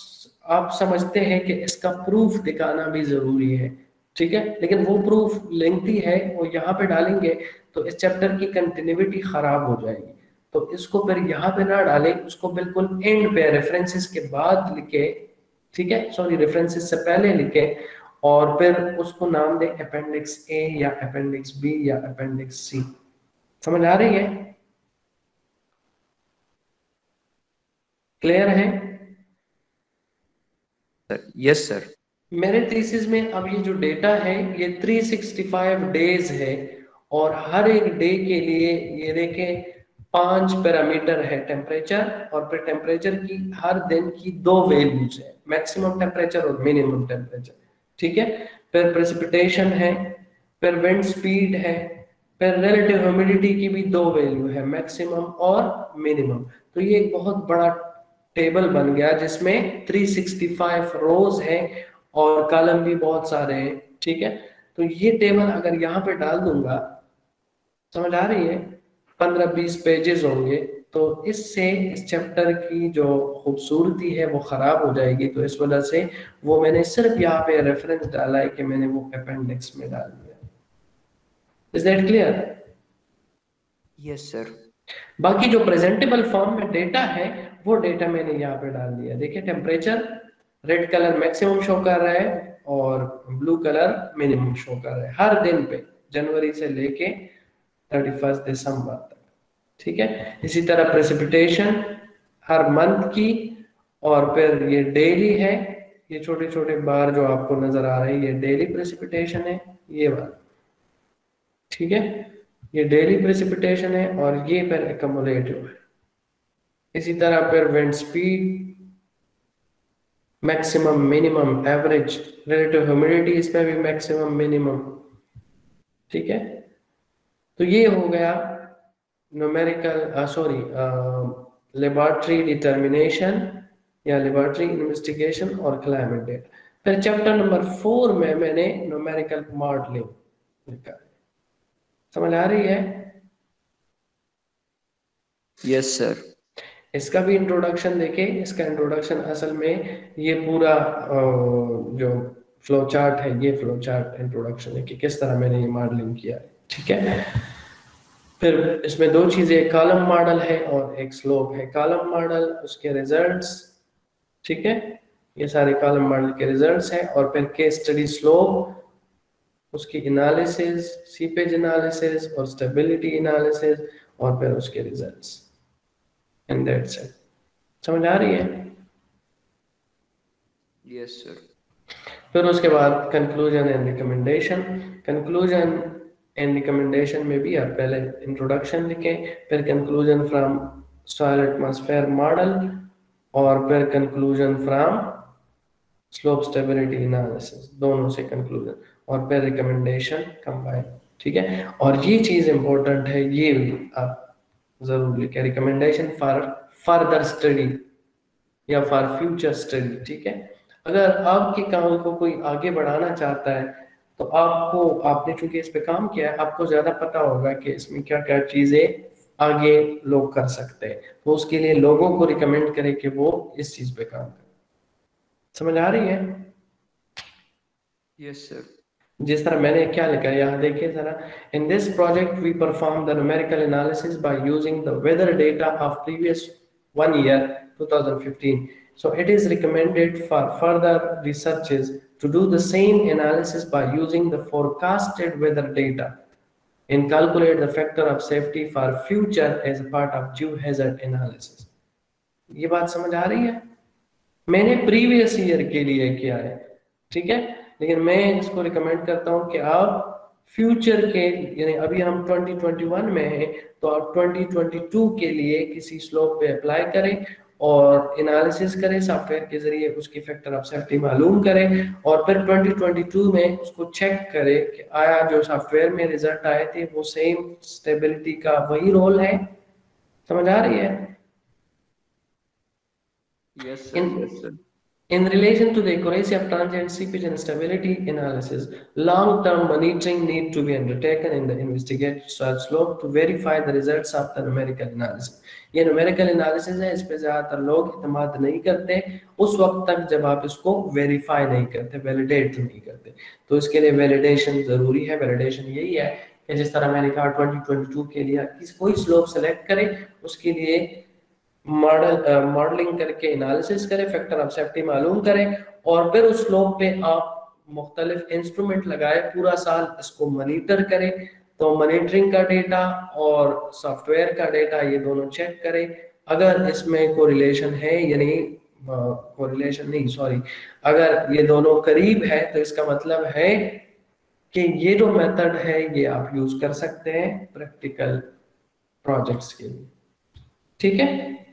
आप समझते हैं कि इसका प्रूफ दिखाना भी ज़रूरी है, ठीक है? लेकिन वो प्रूफ लेंथी है, वो यहाँ पे डालेंगे तो इस चैप्टर की कंटिन्यूटी खराब हो जाएगी। तो इसको फिर यहाँ पे ना डाले उसको बिल्कुल एंड पे रेफरेंसेस के बाद लिखे ठीक है? सॉरी रेफरेंसेस से पहले लिखे और फिर उसको नाम दे अपेंडिक्स ए या अपेंडिक्स बी या अपेंडिक्स सी समझ आ रही है? क्लियर है? यस सर मेरे थीसिस में अब ये जो डेटा है ये 365 डेज़ है और हर एक डे के लिए ये देखें पाँच पैरामीटर है टेम्परेचर और फिर टेम्परेचर की हर दिन की दो वैल्यूज़ है मैक्सिमम टेम्परेचर और मिनिमम टेम्परेचर ठीक है? फिर प्रेसिपिटेशन है, फिर विंड स्पीड है, फिर रिलेटिव ह्यूमिडिटी की भी दो वैल्यू है मैक्सिमम और मिनिमम तो ये एक बहुत बड़ा टेबल बन गया जिसमें 365 रोज है और कॉलम भी बहुत सारे हैं, ठीक है? तो ये टेबल अगर यहाँ पे डाल दूँगा, समझ आ रही है? पंद्रह बीस पेजेस होंगे तो इससे इस चैप्टर की जो खूबसूरती है वो खराब हो जाएगी। तो इस वजह से वो मैंने सिर्फ़ यहाँ पे रेफरेंस डाला है कि मैंने वो अपेंडिक्स में डाल दिया। Is that clear yes sir बाकी जो प्रेजेंटेबल फॉर्म में डेटा है वो डेटा मैंने यहाँ पे डाल दिया। देखिए temperature red colour maximum show कर रहा है और ब्लू कलर मिनिमम शो कर रहा है। हर दिन पे जनवरी से लेके थर्टी फ़र्स्ट दिसंबर तक। ठीक है? इसी तरह प्रेसिपिटेशन हर मंथ की और फिर ये डेली है। ये छोटे छोटे बार जो आपको नज़र आ रहे हैं, ये डेली प्रेसिपिटेशन है, ये बार ठीक है? ये डेली प्रेसिपिटेशन है और ये फिर एकमुलेटिव है। इसी तरह फिर wind speed maximum minimum average relative humidity इसमें भी मैक्सिमम मिनिमम ठीक है? तो ये हो गया न्यूमेरिकल सॉरी लेबोरेटरी डिटर्मिनेशन या लेबोरेटरी इन्वेस्टिगेशन और क्लाइमेट डेटा फिर चैप्टर नंबर फोर में मैंने न्यूमेरिकल मॉडलिंग लिखा। समझ आ रही है? यस सर इसका भी इंट्रोडक्शन देखे इसका इंट्रोडक्शन असल में ये पूरा जो फ्लो चार्ट है ये फ्लो चार्ट इंट्रोडक्शन है कि किस तरह मैंने ये मॉडलिंग किया है। ठीक है? फिर इसमें दो चीज़ें कॉलम मॉडल है और एक स्लोप है। कॉलम मॉडल उसके रिजल्ट्स ठीक है? ये सारे कॉलम मॉडल के रिजल्ट्स हैं और फिर केस स्टडी स्लोप उसकी एनालिसिस सीपेज एनालिसिस और स्टेबिलिटी एनालिसिस और फिर उसके रिजल्ट्स एंड दैट्स इट समझ आ रही है? यस yes, सर फिर उसके बाद conclusion and recommendation conclusion and recommendation में भी आप पहले इंट्रोडक्शन लिखें, फिर conclusion from soil atmosphere model और फिर conclusion from slope stability analysis दोनों से कंक्लूजन और फिर रिकमेंडेशन कंबाइन ठीक है? और ये चीज़ इंपॉर्टेंट है, ये भी आप ज़रूर लिखें. रिकमेंडेशन फॉर फर्दर स्टडी या फॉर फ्यूचर स्टडी ठीक है? अगर आपके काम को कोई आगे बढ़ाना चाहता है तो आपको आपने चूँकि इस पे काम किया है आपको ज़्यादा पता होगा कि इसमें क्या क्या चीज़ें आगे लोग कर सकते हैं। तो उसके लिए लोगों को रिकमेंड करें कि वो इस चीज़ पे काम करें। समझ आ रही है? यस सर जिस तरह मैंने क्या लिखा है यहाँ देखिए जरा। In this project we perform the numerical analysis by using the weather data of previous one year 2015 so it is recommended for further researches to do the same analysis by using the forecasted weather data and calculate the factor of safety for future as a part of geohazard analysis ये बात समझ आ रही है मैंने previous year के लिए किया है ठीक है लेकिन मैं इसको रिकमेंड करता हूँ कि आप फ्यूचर के यानी अभी हम 2021 में हैं तो आप 2022 के लिए किसी स्लोप पे अप्लाई करें और एनालिसिस करें सॉफ्टवेयर के ज़रिए उसकी फैक्टर ऑफ़ सेफ्टी मालूम करें और फिर 2022 में उसको चेक करें कि आया जो सॉफ्टवेयर में रिज़ल्ट आए थे वो सेम स्टेबिलिटी का वही रोल है? समझ आ रही है? Yes sir In- yes, sir In relation to the accuracy of transient seepage and stability analysis, long-term monitoring need to be undertaken in the investigated soil slope to verify the results of the numerical analysis. ये numerical analysis है इस पे ज़्यादातर लोग इतमाद नहीं करते उस वक्त तक जब आप इसको verify नहीं करते validate नहीं करते तो इसके लिए validation ज़रूरी है validation यही है कि जिस तरह मैंने कहा 2022 के लिए कोई स्लोप सेलेक्ट करें उसके लिए मॉडल मॉडलिंग करके एनालिसिस करें फैक्टर ऑफ़ सेफ्टी मालूम करें, और फिर उस स्लोप पे आप मुख्तलिफ़ इंस्ट्रूमेंट लगाए, पूरा साल इसको मॉनिटर करें। तो मॉनिटरिंग का डेटा और सॉफ्टवेयर का डेटा ये दोनों चेक करें। अगर इसमें कोरिलेशन है यानी कोरिलेशन नहीं सॉरी अगर ये दोनों करीब है तो इसका मतलब है कि ये जो मेथड है, ये आप यूज़ कर सकते हैं प्रैक्टिकल प्रोजेक्ट्स के लिए। ठीक है?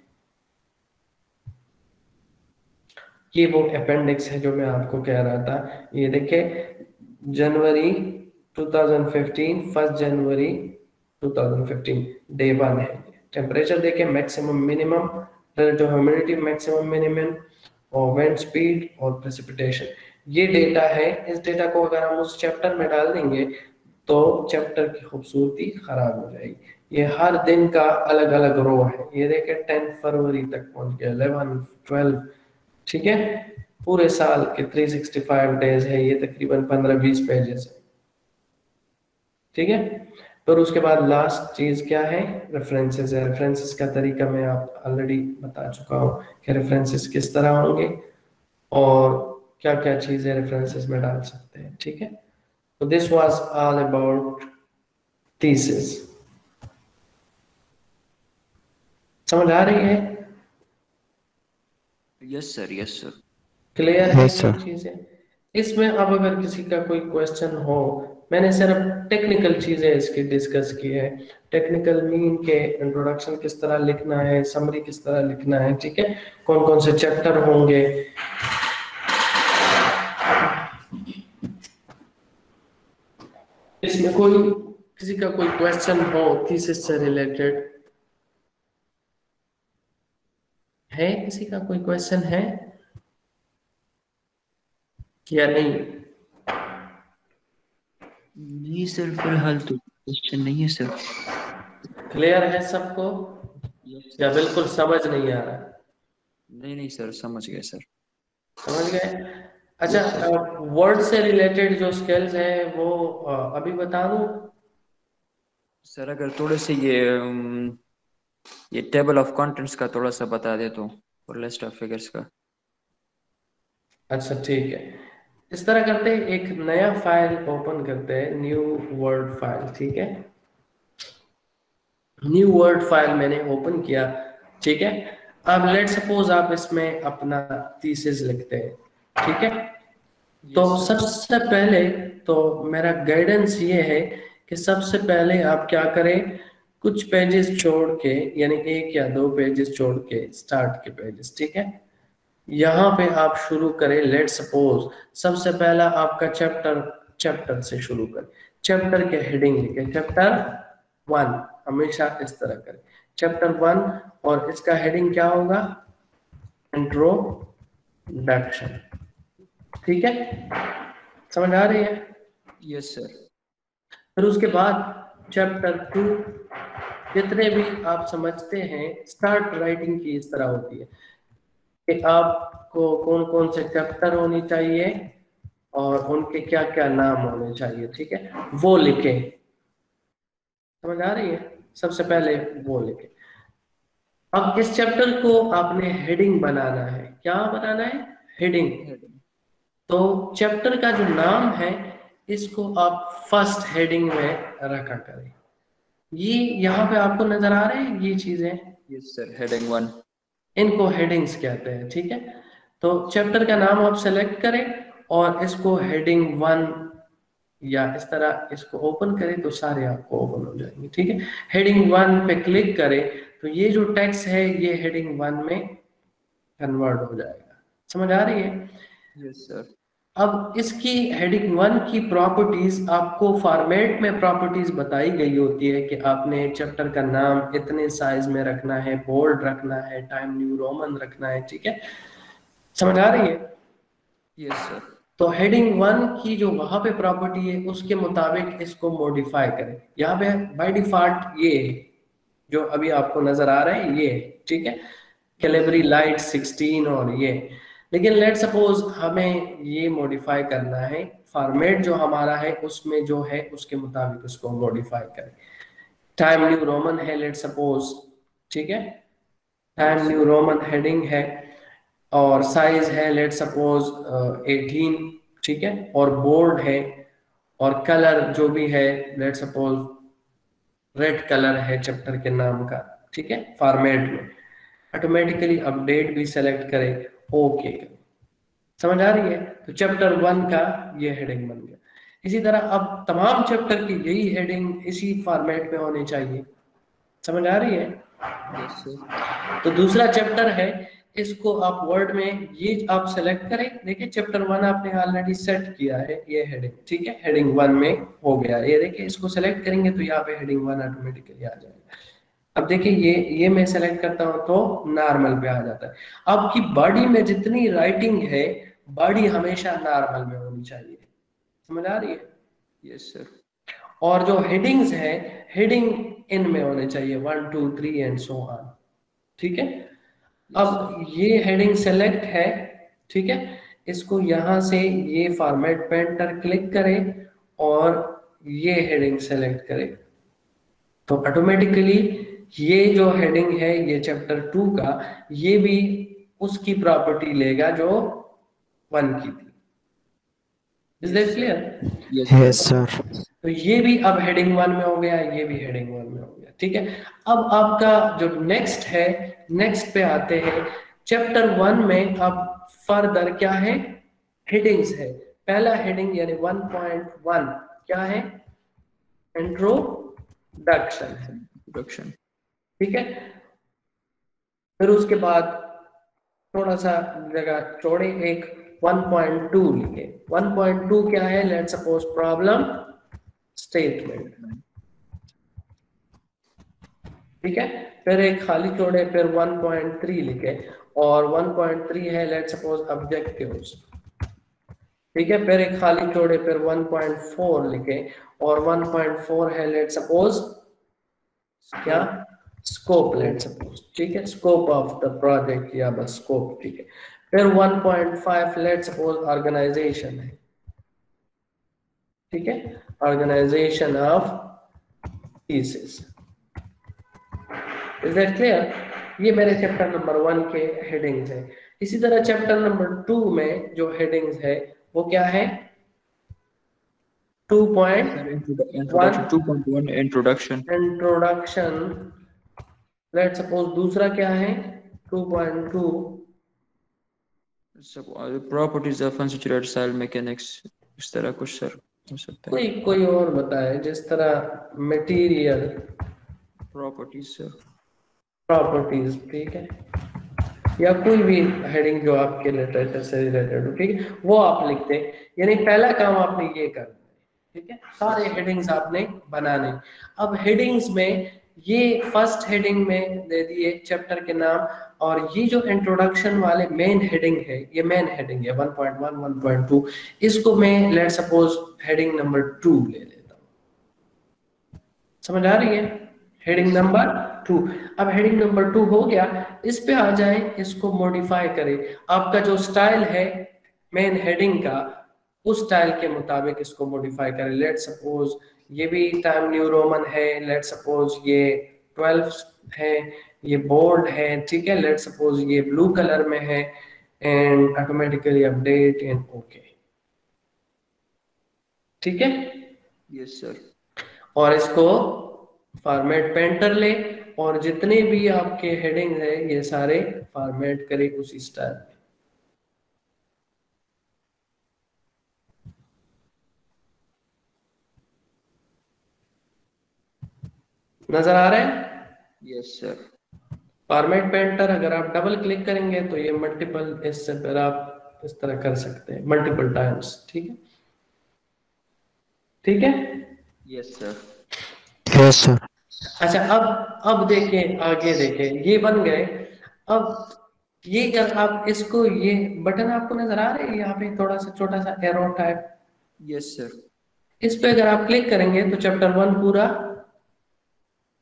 ये वो अपेंडिक्स है जो मैं आपको कह रहा था। ये देखे, जनवरी 2015 फ़र्स्ट जनवरी 2015 डे वन है। टेम्परेचर देखे maximum minimum relative humidity maximum minimum और विंड स्पीड और प्रेसिपिटेशन ये डेटा है, इस डेटा को अगर हम उस चैप्टर में डाल देंगे तो चैप्टर की खूबसूरती खराब हो जाएगी। ये हर दिन का अलग अलग रो है। ये देखे 10 फरवरी तक पहुँच गया 11 12 ठीक है? पूरे साल के 365 डेज़ है ये तकरीबन 15-20 पेजेस है। ठीक है? फिर उसके बाद लास्ट चीज़ क्या है? रेफरेंसेस है। रेफरेंसेस का तरीका मैं आप ऑलरेडी बता चुका हूँ कि रेफरेंसेस किस तरह होंगे और क्या क्या चीज़ें रेफरेंसेस में डाल सकते हैं। ठीक है? तो this was all about thesis समझ आ रही है? Yes sir yes sir clear है Yes, चीज़ें? इसमें अब अगर किसी का कोई क्वेश्चन हो मैंने सिर्फ़ टेक्निकल चीज़ें इसकी डिस्कस की है। टेक्निकल मीन के इंट्रोडक्शन किस तरह लिखना है समरी किस तरह लिखना है ठीक है? कौन कौन से चैप्टर होंगे? इसमें कोई किसी का कोई क्वेश्चन हो थीसिस से रिलेटेड है किसी का कोई क्वेश्चन है? या नहीं? नहीं सर फ़िलहाल तो क्वेश्चन नहीं है सर। क्लियर है सबको? या बिल्कुल समझ नहीं आ रहा? नहीं नहीं सर समझ गए सर। समझ गए? अच्छा वर्ड से रिलेटेड जो स्किल्स है वो अभी बता दूँ? सर अगर थोड़े से ये ये टेबल ऑफ़ कंटेंट्स का थोड़ा सा बता दे तो और लिस्ट ऑफ़ फिगर्स का। अच्छा ठीक है। इस तरह करते हैं एक नया फ़ाइल ओपन करते हैं न्यू वर्ड फ़ाइल ठीक है? न्यू वर्ड फ़ाइल मैंने ओपन किया ठीक है? अब लेट सपोज़ आप इसमें अपना थीसिस लिखते हैं ठीक है? तो सबसे पहले तो मेरा गाइडेंस ये है कि सबसे पहले आप क्या करें कुछ पेजेस छोड़ के यानी एक या दो पेजेस छोड़ के स्टार्ट के पेजेस ठीक है? यहाँ पे आप शुरू करें लेट सपोज़ सबसे पहला आपका चैप्टर चैप्टर से शुरू करें। चैप्टर के हेडिंग लिखे। चैप्टर वन हमेशा इस तरह करें। चैप्टर वन और इसका हेडिंग क्या होगा? इंट्रोडक्शन ठीक है? समझ आ रही है? यस सर फिर उसके बाद चैप्टर टू जितने भी आप समझते हैं स्टार्ट राइटिंग की इस तरह होती है कि आपको कौन कौन से चैप्टर होने चाहिए और उनके क्या क्या नाम होने चाहिए ठीक है? वो लिखें। समझ आ रही है? सबसे पहले वो लिखें। अब इस चैप्टर को आपने हेडिंग बनाना है? क्या बनाना है? हेडिंग तो चैप्टर का जो नाम है इसको आप फ़र्स्ट हेडिंग में रखा करें। ये यहाँ पे आपको नज़र आ रहे हैं ये चीज़ें। यस सर हेडिंग वन इनको हेडिंग्स कहते हैं ठीक है? तो चैप्टर का नाम आप सेलेक्ट करें और इसको हेडिंग वन या इस तरह इसको ओपन करें तो सारे आपको ओपन हो जाएँगे ठीक है? हेडिंग वन पे क्लिक करें तो ये जो टेक्स्ट है ये हेडिंग वन में कन्वर्ट हो जाएगा। समझ आ रही है? यस सर अब इसकी हेडिंग वन की प्रॉपर्टीज़ आपको फॉर्मेट में प्रॉपर्टीज़ बताई गई होती है कि आपने चैप्टर का नाम इतने साइज़ में रखना है बोल्ड रखना है टाइम न्यू रोमन रखना है ठीक है? समझ आ रही है? यस सर तो हेडिंग वन की जो वहाँ पे प्रॉपर्टी है उसके मुताबिक इसको मॉडिफाई करें। यहाँ पे बाय डिफ़ॉल्ट ये जो अभी आपको नज़र आ रहा है ये ठीक है? कैलेबरी लाइट 16 और ये। लेकिन लेट सपोज़ हमें ये मॉडिफाई करना है फॉर्मेट जो हमारा है, उसमें जो है, उसके मुताबिक उसको मॉडिफाई करें। टाइम न्यू रोमन है लेट सपोज़ ठीक है? टाइम न्यू रोमन हेडिंग है और साइज़ है लेट सपोज़ 18 ठीक है? और बोर्ड है और कलर जो भी है लेट सपोज़ रेड कलर है चैप्टर के नाम का, ठीक है? फॉर्मेट में। ऑटोमेटिकली अपडेट भी सेलेक्ट करें। ओके करें। समझ आ रही है? तो चैप्टर वन का ये हेडिंग बन गया। इसी तरह अब तमाम चैप्टर की यही हेडिंग इसी फॉर्मेट में होनी चाहिए। समझ आ रही है? तो दूसरा चैप्टर है इसको आप वर्ड में ये आप सेलेक्ट करें। देखिए चैप्टर वन आपने ऑलरेडी सेट किया है ये हेडिंग ठीक है? हेडिंग वन में हो गया। ये देखिए इसको सेलेक्ट करेंगे तो यहाँ पे हेडिंग वन ऑटोमेटिकली आ जाएगा। अब देखिए ये ये मैं सेलेक्ट करता हूँ तो नॉर्मल पे आ जाता है। आपकी बॉडी में जितनी राइटिंग है बॉडी हमेशा नॉर्मल में होनी चाहिए। समझ आ रही है? यस सर और जो हेडिंग्स है हेडिंग इन में होने चाहिए। One two three and so on ठीक है? अब ये हेडिंग सेलेक्ट है ठीक है? इसको यहाँ से ये फॉर्मेट पे एंटर क्लिक करें और ये हेडिंग सेलेक्ट करें। तो ऑटोमेटिकली ये जो हेडिंग है ये चैप्टर टू का ये भी उसकी प्रॉपर्टी लेगा जो वन की थी। Is that clear yes sir तो ये भी अब हेडिंग वन में हो गया ये भी हेडिंग वन में हो गया ठीक है? अब आपका जो नेक्स्ट है नेक्स्ट पे आते हैं। चैप्टर वन में अब फर्दर क्या है? हेडिंग्स है। पहला हेडिंग यानी 1.1 क्या है? इंट्रोडक्शन है। प्रोडक्शन ठीक है? फिर उसके बाद थोड़ा सा जगह छोड़े एक 1.2 लिखे। 1.2 क्या है? लेट सपोज़ प्रॉब्लम स्टेटमेंट ठीक है? फिर एक खाली छोड़े फिर 1.3 लिखे। और 1.3 है लेट सपोज़ ऑब्जेक्टिव्स ठीक है? फिर एक खाली छोड़े फिर 1.4 लिखे। और 1.4 है लेट सपोज़ क्या? स्कोप लेट सपोज़ ठीक है? स्कोप ऑफ़ द प्रोजेक्ट या बस स्कोप ठीक है? फिर 1.5 लेट सपोज़ ऑर्गेनाइजेशन है। ठीक है? Organisation of pieces is that clear ये मेरे चैप्टर नंबर वन के हेडिंग्स है। इसी तरह चैप्टर नंबर टू में जो हेडिंग्स है वो क्या है? Two point Introduction 2.1 introduction. Introduction let suppose दूसरा क्या है? 2.2 So, uh, properties of unsaturated soil mechanics इस तरह कुछ सर हो सकता है। कोई कोई और बताए जिस तरह मटेरियल properties सर प्रॉपर्टीज़ ठीक है? या कोई भी हेडिंग जो आपके लिटरेचर से रिलेटेड हो ठीक है? वो आप लिखते हैं। यानी पहला काम आपने ये करना है ठीक है? सारे हेडिंग्स आपने बनाने अब हेडिंग्स में ये फ़र्स्ट हेडिंग में दे दिए चैप्टर के नाम और ये जो इंट्रोडक्शन वाले मेन हेडिंग है, ये मेन हेडिंग है 1.1 1.2 इसको मैं let suppose heading number two ले लेता हूँ। समझ आ रही है? हेडिंग नंबर टू अब हेडिंग नंबर टू हो गया, इस पे आ जाए, इसको मॉडिफाई करें। आपका जो स्टाइल है मेन हेडिंग का, उस स्टाइल के मुताबिक इसको मॉडिफाई करें। लेट सपोज़ ये भी टाइम न्यू रोमन है लेट सपोज़ ये 12 है ये बोल्ड है ठीक है लेट सपोज़ ये ब्लू कलर में है and automatically update and okay ठीक है? Yes sir. और इसको फॉर्मेट पेंटर ले और जितने भी आपके हेडिंग है ये सारे फॉर्मेट करे उसी स्टाइल में। नज़र आ रहे हैं? Yes sir. फॉर्मेट पेंटर अगर आप डबल क्लिक करेंगे तो ये मल्टीपल इससे फिर आप इस तरह कर सकते हैं। मल्टीपल टाइम्स ठीक है? ठीक है? Yes sir. यस सर अच्छा अब अब देखें आगे देखें। ये बन गए। अब ये अगर आप इसको ये बटन आपको नज़र आ रहे हैं? यहाँ पे थोड़ा सा छोटा सा एरो टाइप yes sir. इस पे अगर आप क्लिक करेंगे तो चैप्टर वन पूरा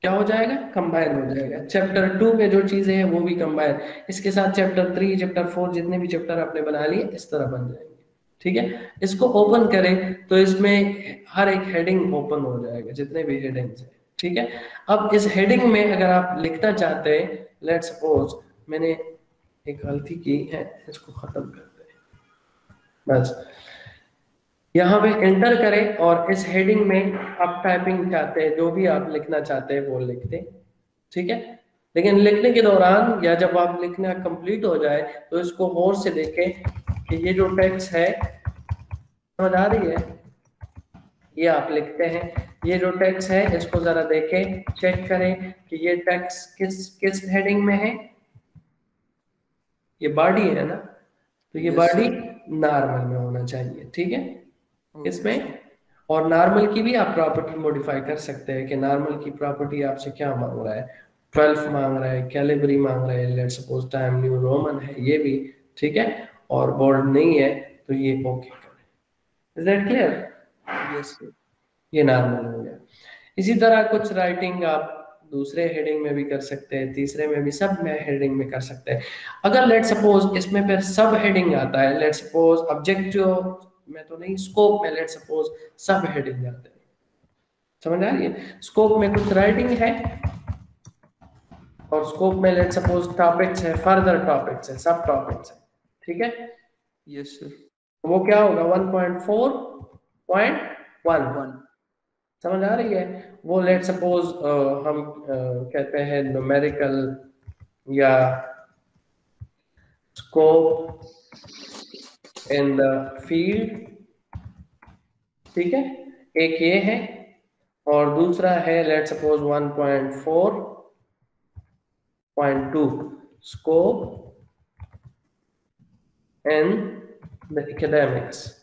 क्या हो जाएगा? कंबाइन हो जाएगा। चैप्टर टू में जो चीज़ें हैं, वो भी कंबाइन इसके साथ चैप्टर थ्री चैप्टर फोर जितने भी चैप्टर आपने बना लिए, इस तरह बन जाएँगे। ठीक है? इसको ओपन करें तो इसमें हर एक हेडिंग ओपन हो जाएगा, जितने भी हेडिंग्स हैं। ठीक है? अब इस हेडिंग में अगर आप लिखना चाहते हैं लेट सपोज़ मैंने एक गलती की है, इसको खत्म करते हैं। बस। यहाँ पे एंटर करें और इस हेडिंग में आप टाइपिंग चाहते हैं जो भी आप लिखना चाहते हैं वो लिखते हैं। ठीक है? लेकिन लिखने के दौरान या जब आप लिखना कंप्लीट हो जाए तो इसको और से देखें कि ये जो टेक्स्ट है समझ आ रही है? ये आप लिखते हैं। ये जो टेक्स्ट है इसको जरा देखें चेक करें कि ये टेक्स्ट किस किस हेडिंग में है। ये बॉडी है ना? तो ये. बॉडी नॉर्मल में होना चाहिए। ठीक है? इसमें और नॉर्मल की भी आप प्रॉपर्टी मॉडिफाई कर सकते हैं कि नॉर्मल की प्रॉपर्टी आपसे क्या मांग रहा है? ट्वेल्व मांग रहा है कैलिबरी मांग रहा है let suppose time new Roman है ये भी ठीक है? और बोल्ड नहीं है तो ये ओके करें। इज़ दैट क्लियर yes ये नॉर्मल हो गया। इसी तरह कुछ राइटिंग आप दूसरे हेडिंग में भी कर सकते हैं तीसरे में भी सब में हेडिंग में कर सकते हैं। अगर लेट सपोज़ इसमें फिर सब हेडिंग आता है लेट सपोज़ ऑब्जेक्टिव में तो नहीं स्कोप में लेट सपोज़ सब हेडिंग आते हैं। समझ आ रही है? स्कोप में कुछ राइटिंग है और स्कोप में लेट सपोज़ टॉपिक्स है फर्दर टॉपिक्स है सब टॉपिक्स है। ठीक है? Yes sir. वो क्या होगा? 1.4.1 one समझ आ रही है? वो लेट सपोज़ हम uh, कहते हैं न्यूमेरिकल या स्कोप इन द फ़ील्ड ठीक है? एक ये है और दूसरा है let suppose 1.4.2 scope in the academics.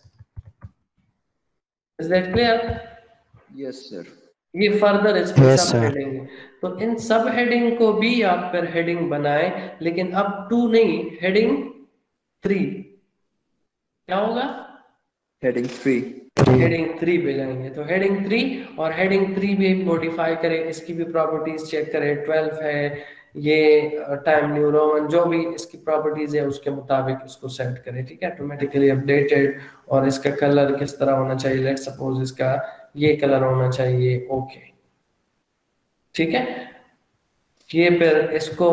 Is that clear? Yes sir. ये फर्दर इसमें Yes, सब हेडिंग तो इन सब हेडिंग को भी आप फिर हेडिंग बनाएँ लेकिन अब टू नहीं हेडिंग थ्री क्या होगा? Heading 3 थ्री हेडिंग थ्री पे जाएँगे। तो हेडिंग थ्री और हेडिंग थ्री भी मॉडिफाई करें इसकी भी प्रॉपर्टीज़ चेक करें। ट्वेल्व है ये टाइम न्यू रोमन जो भी इसकी प्रॉपर्टीज़ है उसके मुताबिक इसको सेट करें ठीक है? ऑटोमेटिकली अपडेटेड और इसका कलर किस तरह होना चाहिए? लेट सपोज़ इसका ये कलर होना चाहिए ओके ठीक है? ये फिर इसको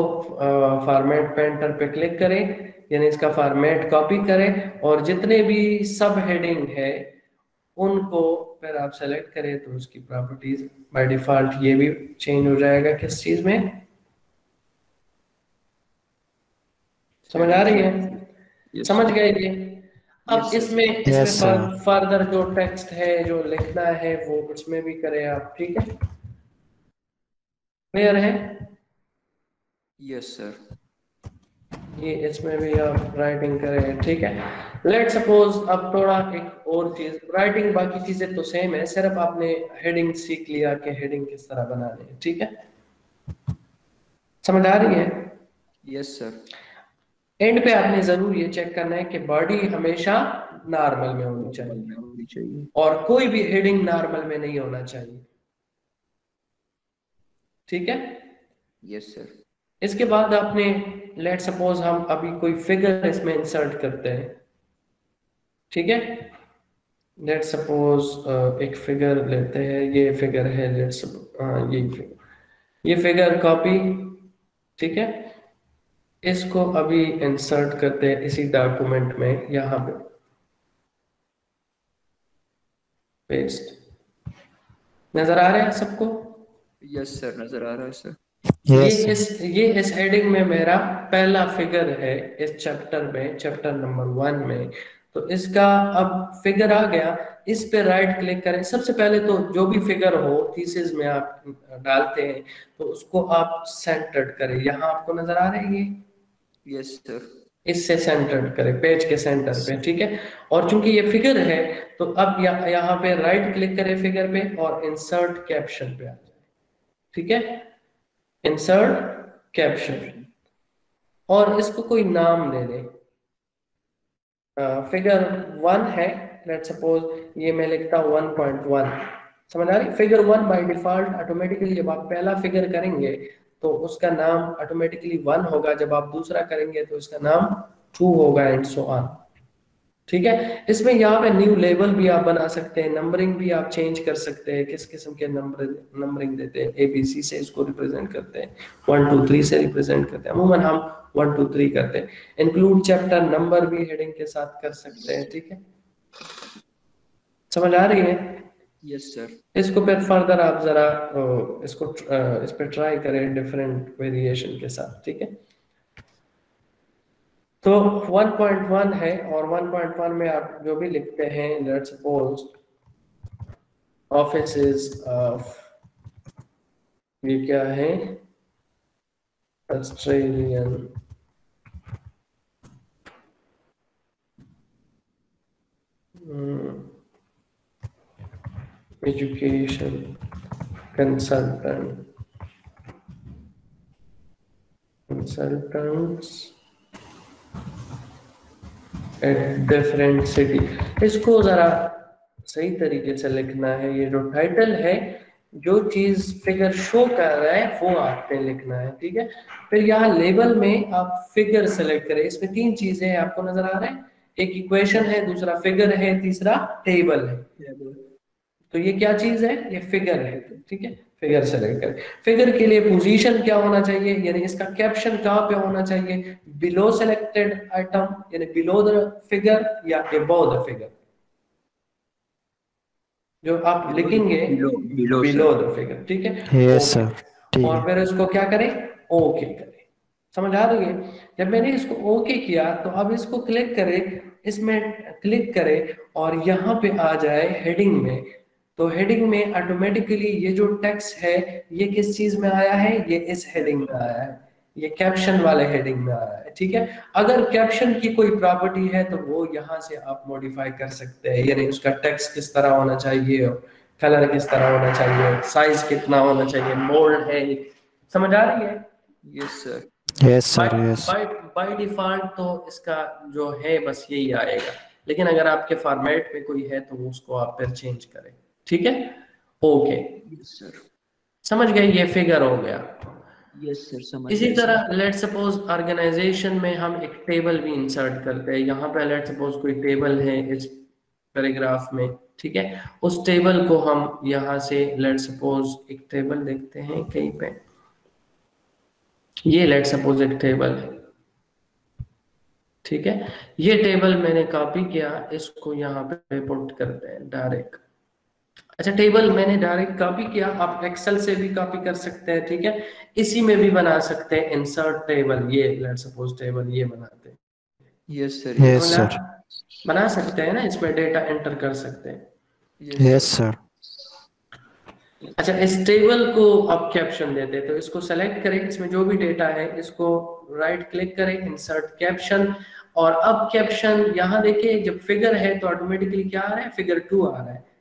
फॉर्मेट पेंटर पे क्लिक करें। यानी इसका फॉर्मेट कॉपी करें और जितने भी सब हेडिंग है उनको फिर आप सेलेक्ट करें तो उसकी प्रॉपर्टीज़ बाय डिफ़ॉल्ट ये भी चेंज हो जाएगा किस चीज़ में? समझ आ रही है? Yes. समझ गए ये? अब Yes, इसमें Yes, इसमें फर्दर जो टेक्स्ट है जो लिखना है वो उसमें भी करें आप ठीक है? क्लियर है? यस सर ये इसमें भी आप राइटिंग करें ठीक है? लेट सपोज़ अब थोड़ा एक और चीज़ राइटिंग बाकी चीज़ें तो सेम है सिर्फ़ आपने हेडिंग सीख लिया कि हेडिंग किस तरह बनानी है ठीक है? समझ आ रही है? यस सर एंड पे आपने ज़रूर ये चेक करना है कि बॉडी हमेशा नॉर्मल में होनी चाहिए। होनी चाहिए। और कोई भी हेडिंग नॉर्मल में नहीं होना चाहिए। ठीक है? यस सर इसके बाद आपने लेट सपोज़ हम अभी कोई फिगर इसमें इंसर्ट करते हैं। ठीक है? लेट सपोज़ एक फिगर लेते हैं, ये फिगर है लेट सपोज़ ये फिगर ये फिगर कॉपी ठीक है? इसको अभी इंसर्ट करते हैं इसी डॉक्यूमेंट में, यहाँ पे। पेस्ट नज़र आ रहा है सबको? यस सर नज़र आ रहा है सर ये इस ये इस हेडिंग में मेरा पहला फिगर है इस चैप्टर में चैप्टर नंबर वन में। तो इसका अब फिगर आ गया। इस पे राइट क्लिक करें। सबसे पहले तो जो भी फिगर हो थीसिस में आप डालते हैं तो उसको आप सेंटर्ड करें। यहाँ आपको नज़र आ रही है यस सर इससे सेंटर्ड करें पेज के सेंटर पे ठीक है? और चूँकि ये फिगर है तो अब यहाँ यहाँ पे राइट क्लिक करें फिगर पे और इंसर्ट कैप्शन पे आ जाए ठीक है? इंसर्ट कैप्शन और इसको कोई नाम दे दे। फिगर वन है। लेट सपोज़ ये मैं लिखता हूँ वन पॉइंट वन समझ आ रही? Figure one by default automatically जब आप पहला फिगर करेंगे तो उसका नाम ऑटोमेटिकली वन होगा। जब आप दूसरा करेंगे तो इसका नाम टू होगा एंड सो ऑन ठीक है? इसमें यहाँ पे न्यू लेवल भी आप बना सकते हैं नंबरिंग भी आप चेंज कर सकते हैं किस किस्म के नंबर नंबरिंग देते हैं एबीसी से इसको रिप्रेजेंट करते हैं वन टू थ्री से रिप्रेजेंट करते हैं। अमूमन हम वन टू थ्री करते हैं। इंक्लूड चैप्टर नंबर भी हेडिंग के साथ कर सकते हैं ठीक है? समझ आ रही है? यस सर इसको फिर फर्दर आप जरा इसको इस पर ट्राई करें डिफरेंट वेरिएशन के साथ ठीक है? तो 1.1 है और 1.1 में आप जो भी लिखते हैं लेट्स सपोज़ ऑफिसेस ऑफ़ ये क्या है? Australian education consultant consultants. At different city इसको जरा सही तरीके से लिखना है। ये जो टाइटल है जो चीज़ फिगर शो कर रहा है वो आपने लिखना है ठीक है? फिर यहाँ लेबल में आप फिगर सेलेक्ट करें। इसमें तीन चीज़ें हैं आपको नज़र आ रहा है। एक इक्वेशन है दूसरा फिगर है तीसरा टेबल है। तो ये क्या चीज़ है? ये फिगर है ठीक है? फिगर सेलेक्ट करें। फिगर के लिए पोजीशन क्या होना चाहिए? यानी इसका कैप्शन कहाँ पे होना चाहिए? बिलो सेलेक्टेड आइटम यानी बिलो द फिगर या अबव द फिगर जो आप लिखेंगे बिलो द फिगर ठीक है? यस सर ठीक और फिर इसको क्या करें? ओके करें। समझ आ रही है जब मैंने इसको ओके किया तो अब इसको क्लिक करें इसमें क्लिक करें और यहाँ पे आ जाए हेडिंग में। तो हेडिंग में ऑटोमेटिकली ये जो टेक्स्ट है ये किस चीज़ में आया है? ये इस हेडिंग में आया है। ये कैप्शन वाले हेडिंग में आया है ठीक है? अगर कैप्शन की कोई प्रॉपर्टी है तो वो यहाँ से आप मॉडिफाई कर सकते हैं। यानी उसका टेक्स्ट किस तरह होना चाहिए कलर किस तरह होना चाहिए साइज़ कितना होना चाहिए मोल्ड है। समझ आ रही है? Yes sir yes sir yes by by default तो इसका जो है बस यही आएगा। लेकिन अगर आपके फॉर्मेट में कोई है तो उसको आप फिर चेंज करें। ठीक है? ओके सर समझ गए? ये फिगर हो गया। यस सर समझ इसी तरह लेट सपोज़ ऑर्गेनाइजेशन में हम एक टेबल भी इंसर्ट करते हैं। यहाँ पे लेट सपोज़ कोई टेबल है इस पैराग्राफ में ठीक है? उस टेबल को हम यहाँ से लेट सपोज़ एक टेबल देखते हैं कहीं पे। ये लेट सपोज़ एक टेबल है ठीक है? ये टेबल मैंने कॉपी किया इसको यहाँ पे पुट करते हैं डायरेक्ट अच्छा टेबल मैंने डायरेक्ट कॉपी किया आप एक्सेल से भी कॉपी कर सकते हैं ठीक है? इसी में भी बना सकते हैं इंसर्ट टेबल ये लेट सपोज़ टेबल ये बनाते हैं। यस सर बना- sir. बना सकते हैं ना इसमें डेटा एंटर कर सकते हैं। Yes, sir. अच्छा इस टेबल को आप कैप्शन देते हैं तो इसको सेलेक्ट करें इसमें जो भी डेटा है इसको राइट क्लिक करें इंसर्ट कैप्शन और अब कैप्शन यहाँ देखिए जब फिगर है तो ऑटोमेटिकली क्या आ रहा है? फिगर टू आ रहा है।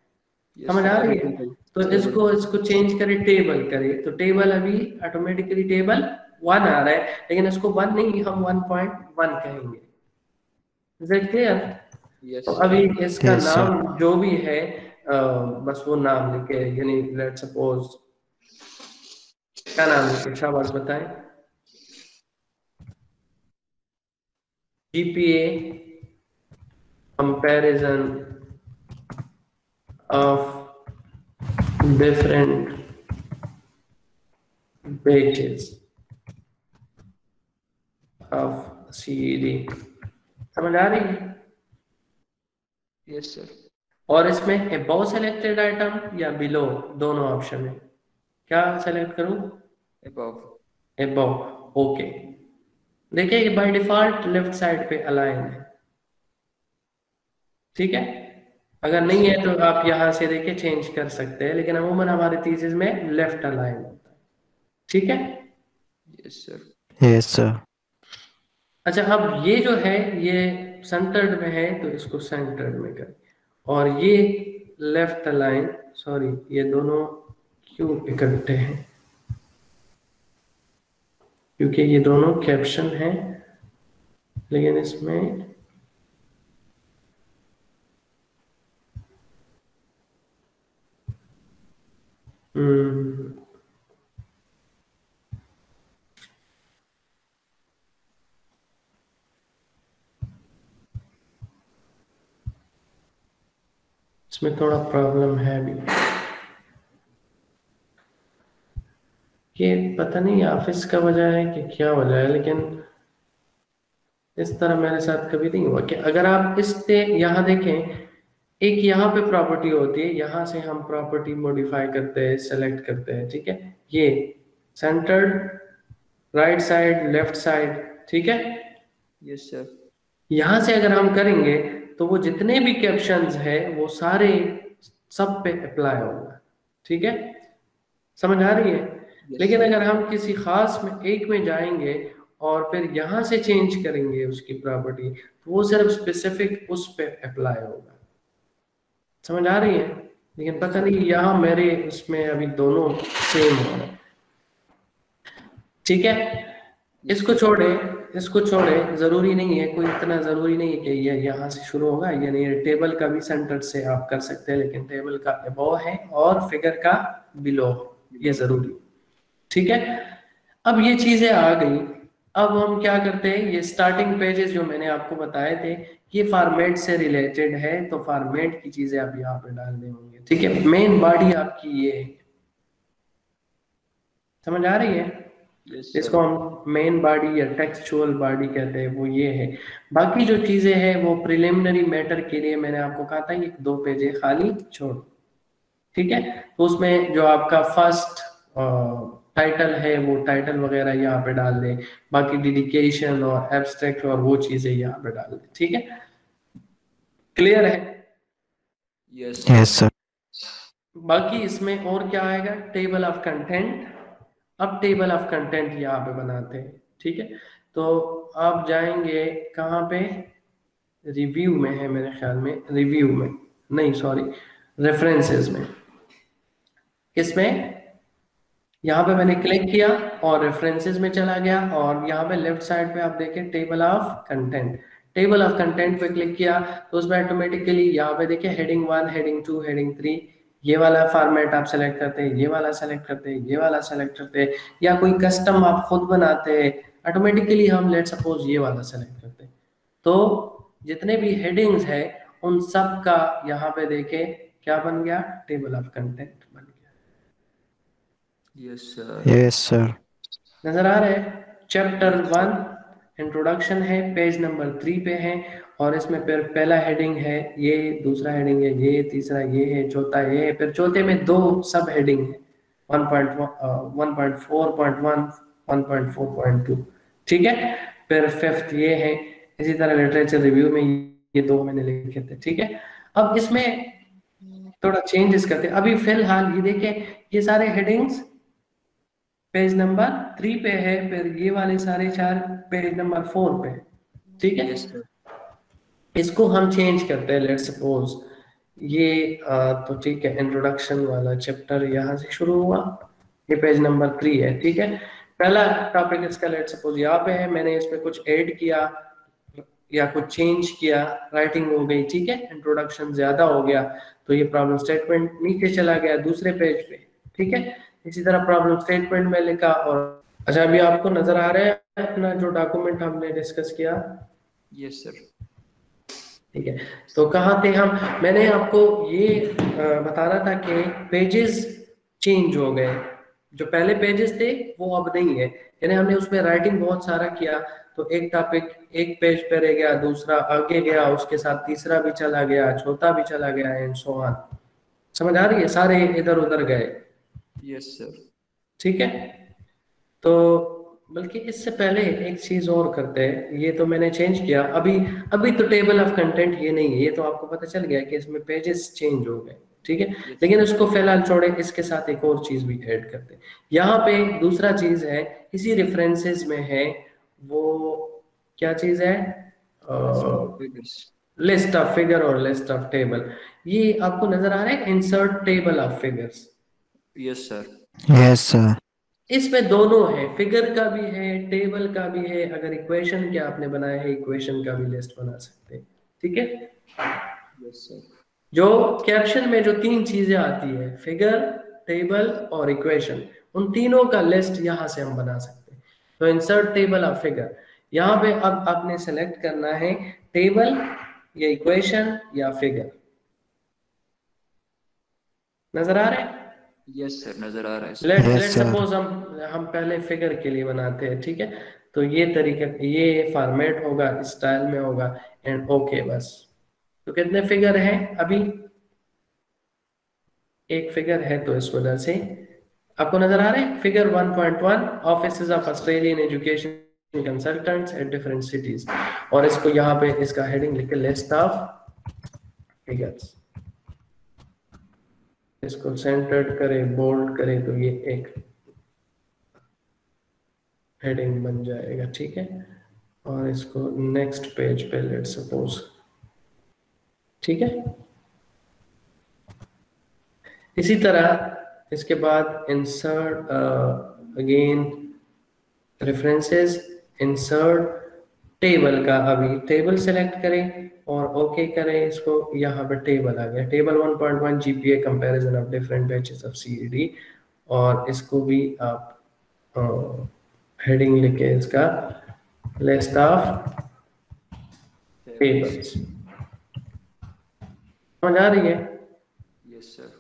समझ आ रही है? तो इसको इसको चेंज करें टेबल करें। तो टेबल अभी ऑटोमेटिकली टेबल वन आ रहा है लेकिन इसको वन नहीं हम वन पॉइंट वन कहेंगे। इज़ इट क्लियर तो अभी इसका Yes, sir. नाम जो भी है अ, बस वो नाम लिखे यानी लेट सपोज़ क्या नाम लिखे शाबाश बताएँ। GPA comparison of different batches of CED समझ आ रही है? यस सर और इसमें अबव सेलेक्टेड आइटम या बिलो दोनों ऑप्शन है। क्या सेलेक्ट करूँ? अबव अबव ओके देखिए बाय डिफ़ॉल्ट लेफ़्ट साइड पे अलाइन है। ठीक है? अगर नहीं है तो आप यहाँ से देखे चेंज कर सकते हैं लेकिन अमूमन हमारे थीसिस में लेफ़्ट अलाइन होता है। ठीक है? Yes sir Yes, sir. अच्छा अब ये जो है ये सेंटर्ड में है तो इसको सेंटर्ड में करें। और ये लेफ़्ट अलाइन सॉरी ये दोनों क्यों इकट्ठे हैं? क्योंकि ये दोनों कैप्शन हैं लेकिन इसमें हम्म। इसमें थोड़ा प्रॉब्लम है अभी ये पता नहीं ऑफ़िस का वजह है कि क्या वजह है, लेकिन इस तरह मेरे साथ कभी नहीं हुआ कि अगर आप इस यहाँ देखें एक यहाँ पे प्रॉपर्टी होती है यहाँ से हम प्रॉपर्टी मॉडिफाई करते हैं सेलेक्ट करते हैं ठीक है? ये centred right side left side ठीक है? यस सर यहाँ से अगर हम करेंगे तो वो जितने भी कैप्शंस है वो सारे सब पे अप्लाई होगा ठीक है? समझ आ रही है? लेकिन अगर हम किसी खास में एक में जाएँगे और फिर यहाँ से चेंज करेंगे उसकी प्रॉपर्टी तो वो सिर्फ़ स्पेसिफिक उस पे अप्लाई होगा। समझ आ रही है? लेकिन पता नहीं यहाँ मेरे, उसमें अभी दोनों सेम हो रहे ठीक है? इसको छोड़े इसको छोड़े। ज़रूरी नहीं है, कोई इतना ज़रूरी नहीं है कि ये यहाँ से शुरू होगा। यानी टेबल का भी सेंटर से आप कर सकते हैं, लेकिन टेबल का अबो है और फिगर का बिलो ये ज़रूरी ठीक है? अब ये चीज़ें आ गई। अब हम क्या करते हैं? ये स्टार्टिंग पेजेस जो मैंने आपको बताए थे ये फॉर्मेट से रिलेटेड है तो फॉर्मेट की चीज़ें आप यहाँ पे डालने होंगे ठीक है? मेन बॉडी आपकी ये है। समझ आ रही है? Yes, इसको हम मेन बॉडी या टेक्सचुअल बॉडी कहते हैं वो ये है। बाकी जो चीज़ें हैं वो प्रिलिमिनरी मैटर के लिए मैंने आपको कहा था एक दो पेजे खाली छोड़। ठीक है? तो उसमें जो आपका फ़र्स्ट टाइटल है वो टाइटल वगैरह यहाँ पे डाल दें। बाकी डेडिकेशन और एब्स्ट्रैक्ट और वो चीज़ें यहाँ पे डाल दें ठीक है? क्लियर है? Yes Yes, sir. बाकी इसमें और क्या आएगा? टेबल ऑफ़ कंटेंट अब टेबल ऑफ़ कंटेंट यहाँ पे बनाते हैं ठीक है? तो आप जाएँगे कहाँ पे? रिव्यू में है मेरे ख्याल में। रिव्यू में। नहीं सॉरी रेफरेंसेस में। किसमें? यहाँ पे मैंने क्लिक किया और रेफरेंसेस में चला गया और यहाँ पे लेफ़्ट साइड पे आप देखें table of content table of content पे क्लिक किया तो उसमें ऑटोमेटिकली यहाँ पे देखिए heading one heading two heading three ये वाला फॉर्मेट आप सेलेक्ट करते हैं, ये वाला सेलेक्ट करते हैं, ये वाला सेलेक्ट करते हैं, या कोई कस्टम आप खुद बनाते हैं ऑटोमेटिकली हम लेट सपोज़ ये वाला सेलेक्ट करते हैं। तो जितने भी हेडिंग्स है, उन सब का यहाँ पे देखे क्या बन गया? Table of content yes sir Yes, sir. नज़र आ रहा है चैप्टर वन इंट्रोडक्शन है पेज नंबर थ्री पे है और इसमें फिर पहला हेडिंग है ये दूसरा हेडिंग है ये तीसरा ये है चौथा ये है फिर चौथे में दो सब हेडिंग है one point one point four point one one point four point two ठीक है? फिर फिफ्थ ये है इसी तरह लिटरेचर रिव्यू में ये दो मैंने लिखे थे ठीक है? अब इसमें थोड़ा चेंजेस करते हैं। अभी फ़िलहाल ये देखें ये सारे हेडिंग्स पेज नंबर थ्री पे है फिर ये वाले सारे चार पेज नंबर फोर पे। ठीक है? इसको हम चेंज करते हैं लेट सपोज़ ये अ, तो ठीक है इंट्रोडक्शन वाला चैप्टर यहाँ से शुरू हुआ। ये पेज नंबर थ्री है ठीक है? पहला टॉपिक इसका लेट सपोज़ यहाँ पे है मैंने इसमें कुछ ऐड किया या कुछ चेंज किया राइटिंग हो गई ठीक है? इंट्रोडक्शन ज़्यादा हो गया तो ये प्रॉब्लम स्टेटमेंट नीचे चला गया दूसरे पेज पे ठीक है? इसी तरह प्रॉब्लम स्टेटमेंट में लिखा और अच्छा अभी आपको नज़र आ रहा है अपना जो डॉक्यूमेंट हमने डिस्कस किया? यस सर ठीक है। तो कहाँ थे हम? मैंने आपको ये बता रहा था कि पेजेस चेंज हो गए। जो पहले पेजेस थे वो अब नहीं है। यानी हमने उसमें राइटिंग बहुत सारा किया। तो एक टॉपिक एक पेज पे रह गया दूसरा आगे गया उसके साथ तीसरा भी चला गया चौथा भी चला गया एंड सो ऑन समझ आ रही है? सारे इधर उधर गए। यस सर ठीक है? तो बल्कि इससे पहले एक चीज़ और करते हैं। ये तो मैंने चेंज किया। अभी अभी तो टेबल ऑफ़ कंटेंट ये नहीं है। ये तो आपको पता चल गया कि इसमें पेजेस चेंज हो गए। ठीक है? लेकिन उसको फ़िलहाल छोड़े इसके साथ एक और चीज़ भी ऐड करते हैं। यहाँ पे दूसरा चीज़ है इसी रेफरेंसेस में है वो क्या चीज़ है? लिस्ट ऑफ़ फिगर और लिस्ट ऑफ़ टेबल ये आपको नज़र आ रहा है? Insert table of figures yes sir Yes, sir. इसमें दोनों है। फिगर का भी है टेबल का भी है। अगर इक्वेशन क्या आपने बनाया है इक्वेशन का भी लिस्ट बना सकते हैं। ठीक है? यस सर जो कैप्शन में जो तीन चीज़ें आती है फिगर टेबल और इक्वेशन उन तीनों का लिस्ट यहाँ से हम बना सकते हैं। तो इंसर्ट टेबल और फिगर यहाँ पे अब आपने सेलेक्ट करना है टेबल या इक्वेशन या फिगर नज़र आ रहे हैं? यस सर नज़र आ रहा है लेट लेट सपोज़ हम हम पहले फिगर के लिए बनाते हैं ठीक है? तो ये तरीका ये फॉर्मेट होगा स्टाइल में होगा एंड ओके बस. तो कितने फिगर हैं अभी? एक फिगर है तो इस वजह से. आपको नज़र आ रहे हैं? Figure 1.1 offices of Australian education consultants at different cities और इसको यहाँ पे इसका हेडिंग लिख के लिस्ट ऑफ़ फिगर्स इसको सेंटर्ड करें बोल्ड करें तो ये एक हेडिंग बन जाएगा, ठीक है? और इसको नेक्स्ट पेज पे लेट सपोज़ ठीक है? इसी तरह इसके बाद insert again references insert table का अभी टेबल सेलेक्ट करें। और ओके okay करें इसको। यहाँ पे टेबल आ गया। Table 1.1 GPA comparison of different batches of CED और इसको भी आप हेडिंग लिखे इसका। लिस्ट ऑफ़ टेबल्स समझ आ रही है? यस सर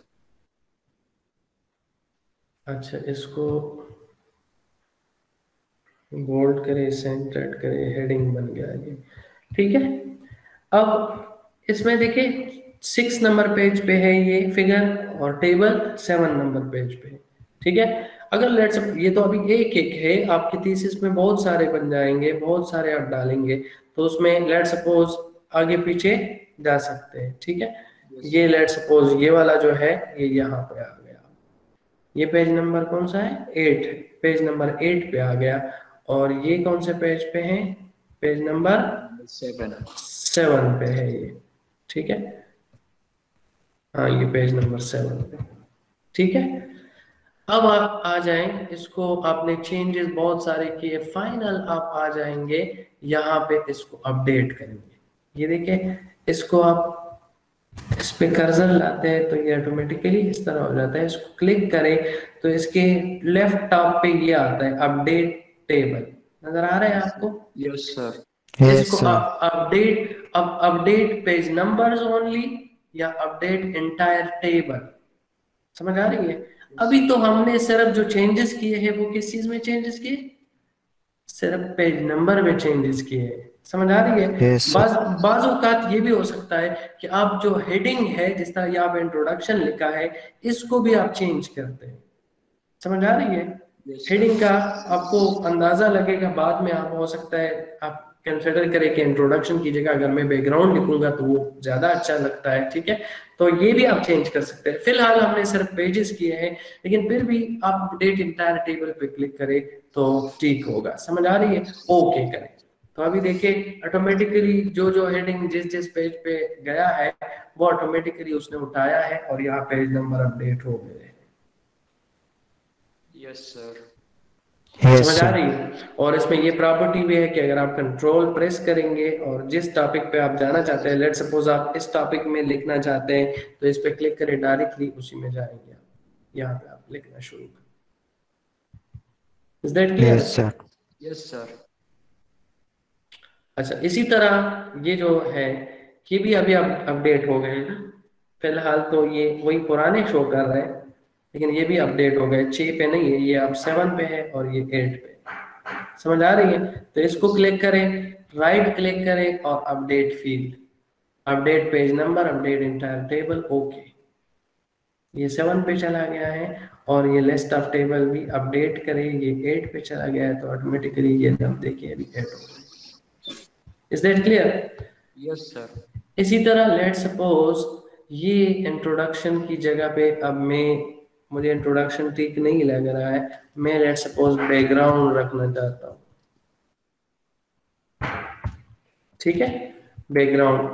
अच्छा इसको बोल्ड करे सेंटर्ड करे हेडिंग बन गया ये। ठीक है? अब इसमें देखिए सिक्स नंबर पेज पे है ये फिगर और टेबल सेवन नंबर पेज पे। ठीक है? अगर लेट्स ये तो अभी एक एक है आपकी थीसिस में बहुत सारे बन जाएँगे बहुत सारे आप डालेंगे तो उसमें लेट सपोज़ आगे पीछे जा सकते हैं। ठीक है? ये लेट सपोज़ ये वाला जो है ये यहाँ पे आ गया। ये पेज नंबर कौन सा है? एट पेज नंबर एट पे आ गया। और ये कौन से पेज पे है? Page number seven. सेवन पे है ये। ठीक है? हाँ ये पेज नंबर सेवन पे। ठीक है? अब आप आ जाएँ। इसको आपने चेंजेस बहुत सारे किए। फाइनल आप आ जाएँगे। यहाँ पे इसको अपडेट करेंगे। ये देखिए इसको आप इस पे कर्सर लाते हैं तो ये ऑटोमेटिकली इस तरह हो जाता है। इसको क्लिक करें तो इसके लेफ़्ट टॉप पे ये आता है। अपडेट टेबल नज़र आ रहा है आपको? यस सर Yes, इसको अपडेट अब अपडेट पेज नंबर्स ओनली या अपडेट एंटायर टेबल समझ आ रही है? अभी तो हमने सिर्फ़ जो चेंजेस किए हैं वो किस चीज़ में चेंजेस किए? सिर्फ़ पेज नंबर में चेंजेस किए हैं। समझ आ रही है? Yes, बाज बाज ये भी हो सकता है कि आप जो हेडिंग है जिस तरह यहाँ पे इंट्रोडक्शन लिखा है इसको भी आप चेंज करते हैं। समझ आ रही है? हेडिंग का आपको अंदाज़ा लगेगा बाद में आप हो सकता है आप कंसिडर करें कि इंट्रोडक्शन की जगह अगर मैं बैकग्राउंड लिखूँगा तो वो ज़्यादा अच्छा लगता है, ठीक है? तो ये भी आप चेंज कर सकते हैं। फ़िलहाल हमने सिर्फ़ पेजेस किए हैं, लेकिन फिर भी आप अपडेट इंटायर टेबल पे क्लिक करें तो ठीक होगा। समझ आ रही है? ओके करें। तो अभी देखिए ऑटोमेटिकली जो जो हेडिंग जिस जिस पेज पे गया है, वो ऑटोमेटिकली उसने उठाया है और यहाँ पेज नंबर अपडेट हो गए यस सर Yes, समझ आ रही है? और इसमें ये प्रॉपर्टी भी है कि अगर आप कंट्रोल प्रेस करेंगे और जिस टॉपिक पे आप जाना चाहते हैं लेट सपोज़ आप इस टॉपिक में लिखना चाहते हैं तो इस पे क्लिक करें डायरेक्टली उसी में जाएँगे आप। यहाँ पे आप लिखना शुरू करें। Is that clear Yes, sir. Yes sir अच्छा इसी तरह ये जो है ये भी अभी अब अपडेट हो गए ना। फ़िलहाल तो ये वही पुराने शो कर रहे हैं। लेकिन ये भी अपडेट हो गए। छः पे नहीं है ये अब सेवन पे है और ये एट पे समझ आ रही है? तो इसको क्लिक करें राइट क्लिक करें और update field update page number update entire table okay ये सेवन पे चला गया है और ये लिस्ट ऑफ़ टेबल भी अपडेट करें। ये एट पे चला गया है तो ऑटोमेटिकली ये अब देखिए अभी एट हो गया। Is that clear yes sir इसी तरह लेट सपोज़ ये इंट्रोडक्शन की जगह पे अब मैं मुझे इंट्रोडक्शन ठीक नहीं लग रहा है। मैं लेट सपोज़ बैकग्राउंड रखना चाहता हूँ। ठीक है? बैकग्राउंड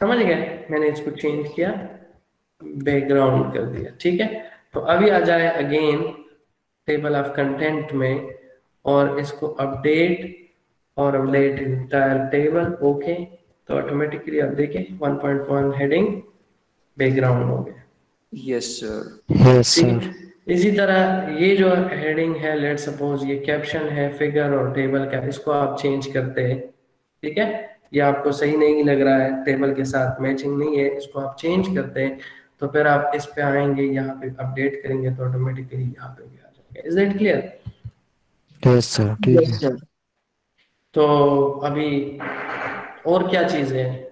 समझ गए? मैंने इसको चेंज किया। बैकग्राउंड कर दिया। ठीक है? तो अभी आ जाए अगेन टेबल ऑफ़ कंटेंट में और इसको अपडेट और अपडेट इंटायर टेबल ओके तो ऑटोमेटिकली आप देखें 1.1 हेडिंग बैकग्राउंड हो गया। Yes sir sir. है इसी तरह ये जो हेडिंग है लेट सपोज़ ये कैप्शन है फिगर और टेबल का इसको आप चेंज करते हैं ठीक है ये आपको सही नहीं लग रहा है टेबल के साथ मैचिंग नहीं है इसको आप चेंज करते हैं तो फिर आप इस पे आएँगे यहाँ पे अपडेट करेंगे तो ऑटोमेटिकली यहाँ पे भी आ जाएगा is that clear Yes, sir. ठीक है. तो अभी और क्या चीज़ है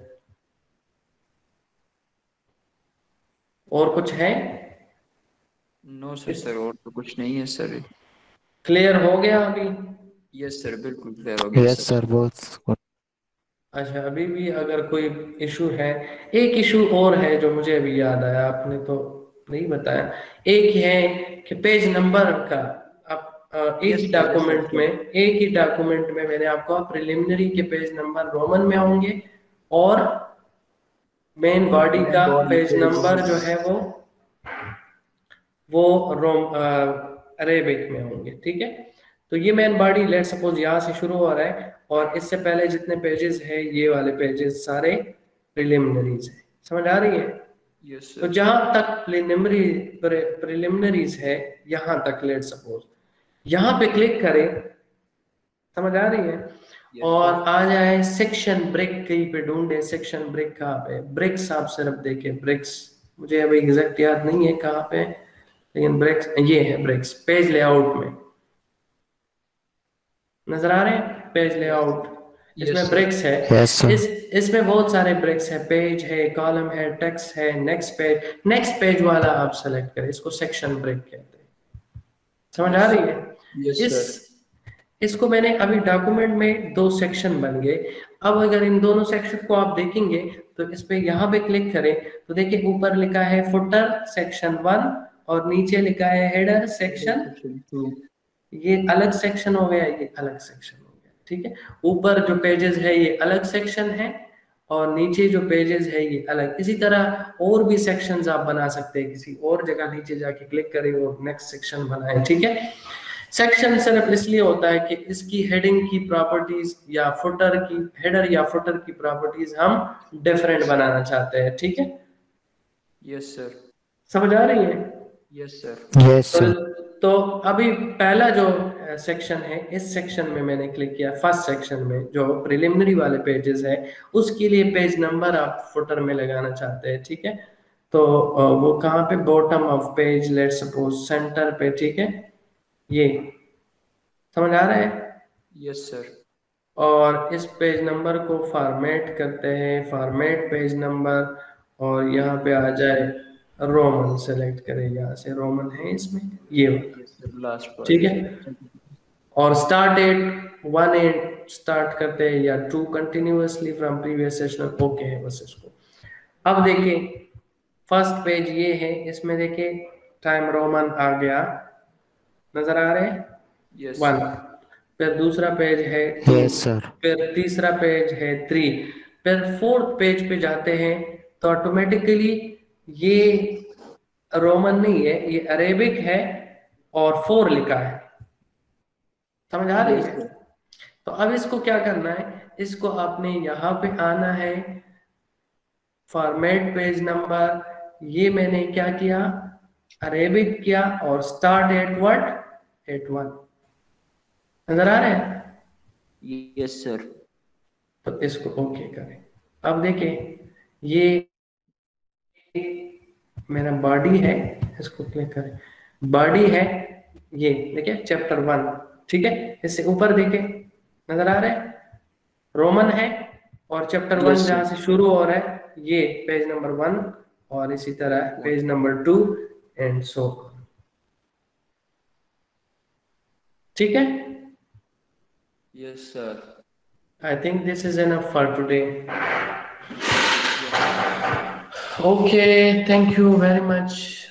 और कुछ है? नो सर सर और तो कुछ नहीं है सर क्लियर हो गया अभी? यस सर बिल्कुल क्लियर हो गया Yes, sir. बहुत अच्छा अभी भी अगर कोई इशू है एक इशू और है जो मुझे अभी याद आया आपने तो नहीं बताया। एक है कि पेज नंबर का आप एक ही डॉक्यूमेंट में एक ही डॉक्यूमेंट में मैंने आपको प्रिलिमिनरी के पेज नंबर रोमन में होंगे और मेन बॉडी का पेज नंबर जो है वो वो रोम अरेबिक में होंगे ठीक है? तो ये मेन बॉडी लेट सपोज़ यहाँ से शुरू हो रहा है और इससे पहले जितने पेजेस है ये वाले पेजेस सारे प्रिलिमिनरीज है। समझ आ रही है? यस तो जहाँ तक प्रिलिमिनरी प्रिलिमिनरीज है यहाँ तक लेट सपोज़ यहाँ पे क्लिक करें समझ आ रही है? और आ जाए सेक्शन ब्रेक कहीं पे ढूंढे सेक्शन ब्रेक कहाँ पे? ब्रेक्स आप सिर्फ़ देखें ब्रेक्स मुझे अभी एग्जैक्ट याद नहीं है कहाँ पे लेकिन ब्रेक्स ये है ब्रेक्स पेज लेआउट में। नज़र आ रहे हैं? पेज लेआउट Yes, इसमें. ब्रेक्स है। Yes, इस इसमें बहुत सारे ब्रेक्स है। पेज है कॉलम है टेक्स्ट है नेक्स्ट पेज नेक्स्ट पेज वाला आप सेलेक्ट करें। इसको सेक्शन ब्रेक कहते हैं। समझ आ रही है? यस इस सर इसको मैंने अभी डॉक्यूमेंट में दो सेक्शन बन गए। अब अगर इन दोनों सेक्शन को आप देखेंगे तो इस पे यहाँ पे क्लिक करें। तो देखिए, ऊपर लिखा है फुटर सेक्शन वन और नीचे लिखा है हेडर सेक्शन ये अलग सेक्शन हो गया, ये अलग सेक्शन हो गया, ठीक है? ऊपर जो पेजेस है, ये अलग सेक्शन है और नीचे जो पेजेस है, ये अलग। इसी तरह और भी सेक्शंस आप बना सकते हैं। किसी और जगह नीचे जाके क्लिक करें और नेक्स्ट सेक्शन बनाएँ, ठीक है? सेक्शन सिर्फ़ इसलिए होता है कि इसकी हेडिंग की प्रॉपर्टीज़ या फुटर की हेडर या फुटर की प्रॉपर्टीज़ हम डिफरेंट बनाना चाहते हैं ठीक है? यस सर समझ आ रही है? यस सर तो, sir. तो अभी पहला जो सेक्शन है इस सेक्शन में मैंने क्लिक किया फ़र्स्ट सेक्शन में जो प्रिलिमिनरी वाले पेजेस है उसके लिए पेज नंबर आप फुटर में लगाना चाहते हैं ठीक है? तो वो कहाँ पे? Bottom of page let suppose centre पे ठीक है? ये। समझ आ रहा है? यस सर और इस पेज नंबर को फॉर्मेट करते हैं। फॉर्मेट पेज नंबर और यहाँ पे आ जाए। रोमन सेलेक्ट करें। यहाँ से रोमन है इसमें। ये लास्ट ठीक है? और start at one at start करते हैं या to continuously from previous session okay है बस इसको। अब देखिए फ़र्स्ट पेज ये है। इसमें देखिए टाइम रोमन आ गया। नज़र आ रहे हैं? यस वन फिर दूसरा पेज है Yes, sir. फिर तीसरा पेज है थ्री फिर फोर्थ पेज पे जाते हैं तो ऑटोमेटिकली ये रोमन नहीं है ये अरेबिक है और फोर लिखा है। समझ आ रही है? तो अब इसको क्या करना है? इसको आपने यहाँ पे आना है। फॉर्मेट पेज नंबर ये मैंने क्या किया? अरेबिक किया और start at what at one नज़र आ रहे हैं? यस सर तो इसको ओके करें। अब देखें ये मेरा बॉडी है इसको क्लिक करें। बॉडी है ये देखिए चैप्टर वन ठीक है? इससे ऊपर देखें नज़र आ रहा है? रोमन है और चैप्टर वन जहाँ से शुरू हो रहा है ये पेज नंबर वन और इसी तरह page number two and so ठीक है yes sir I think this is enough for today. Okay, thank you very much.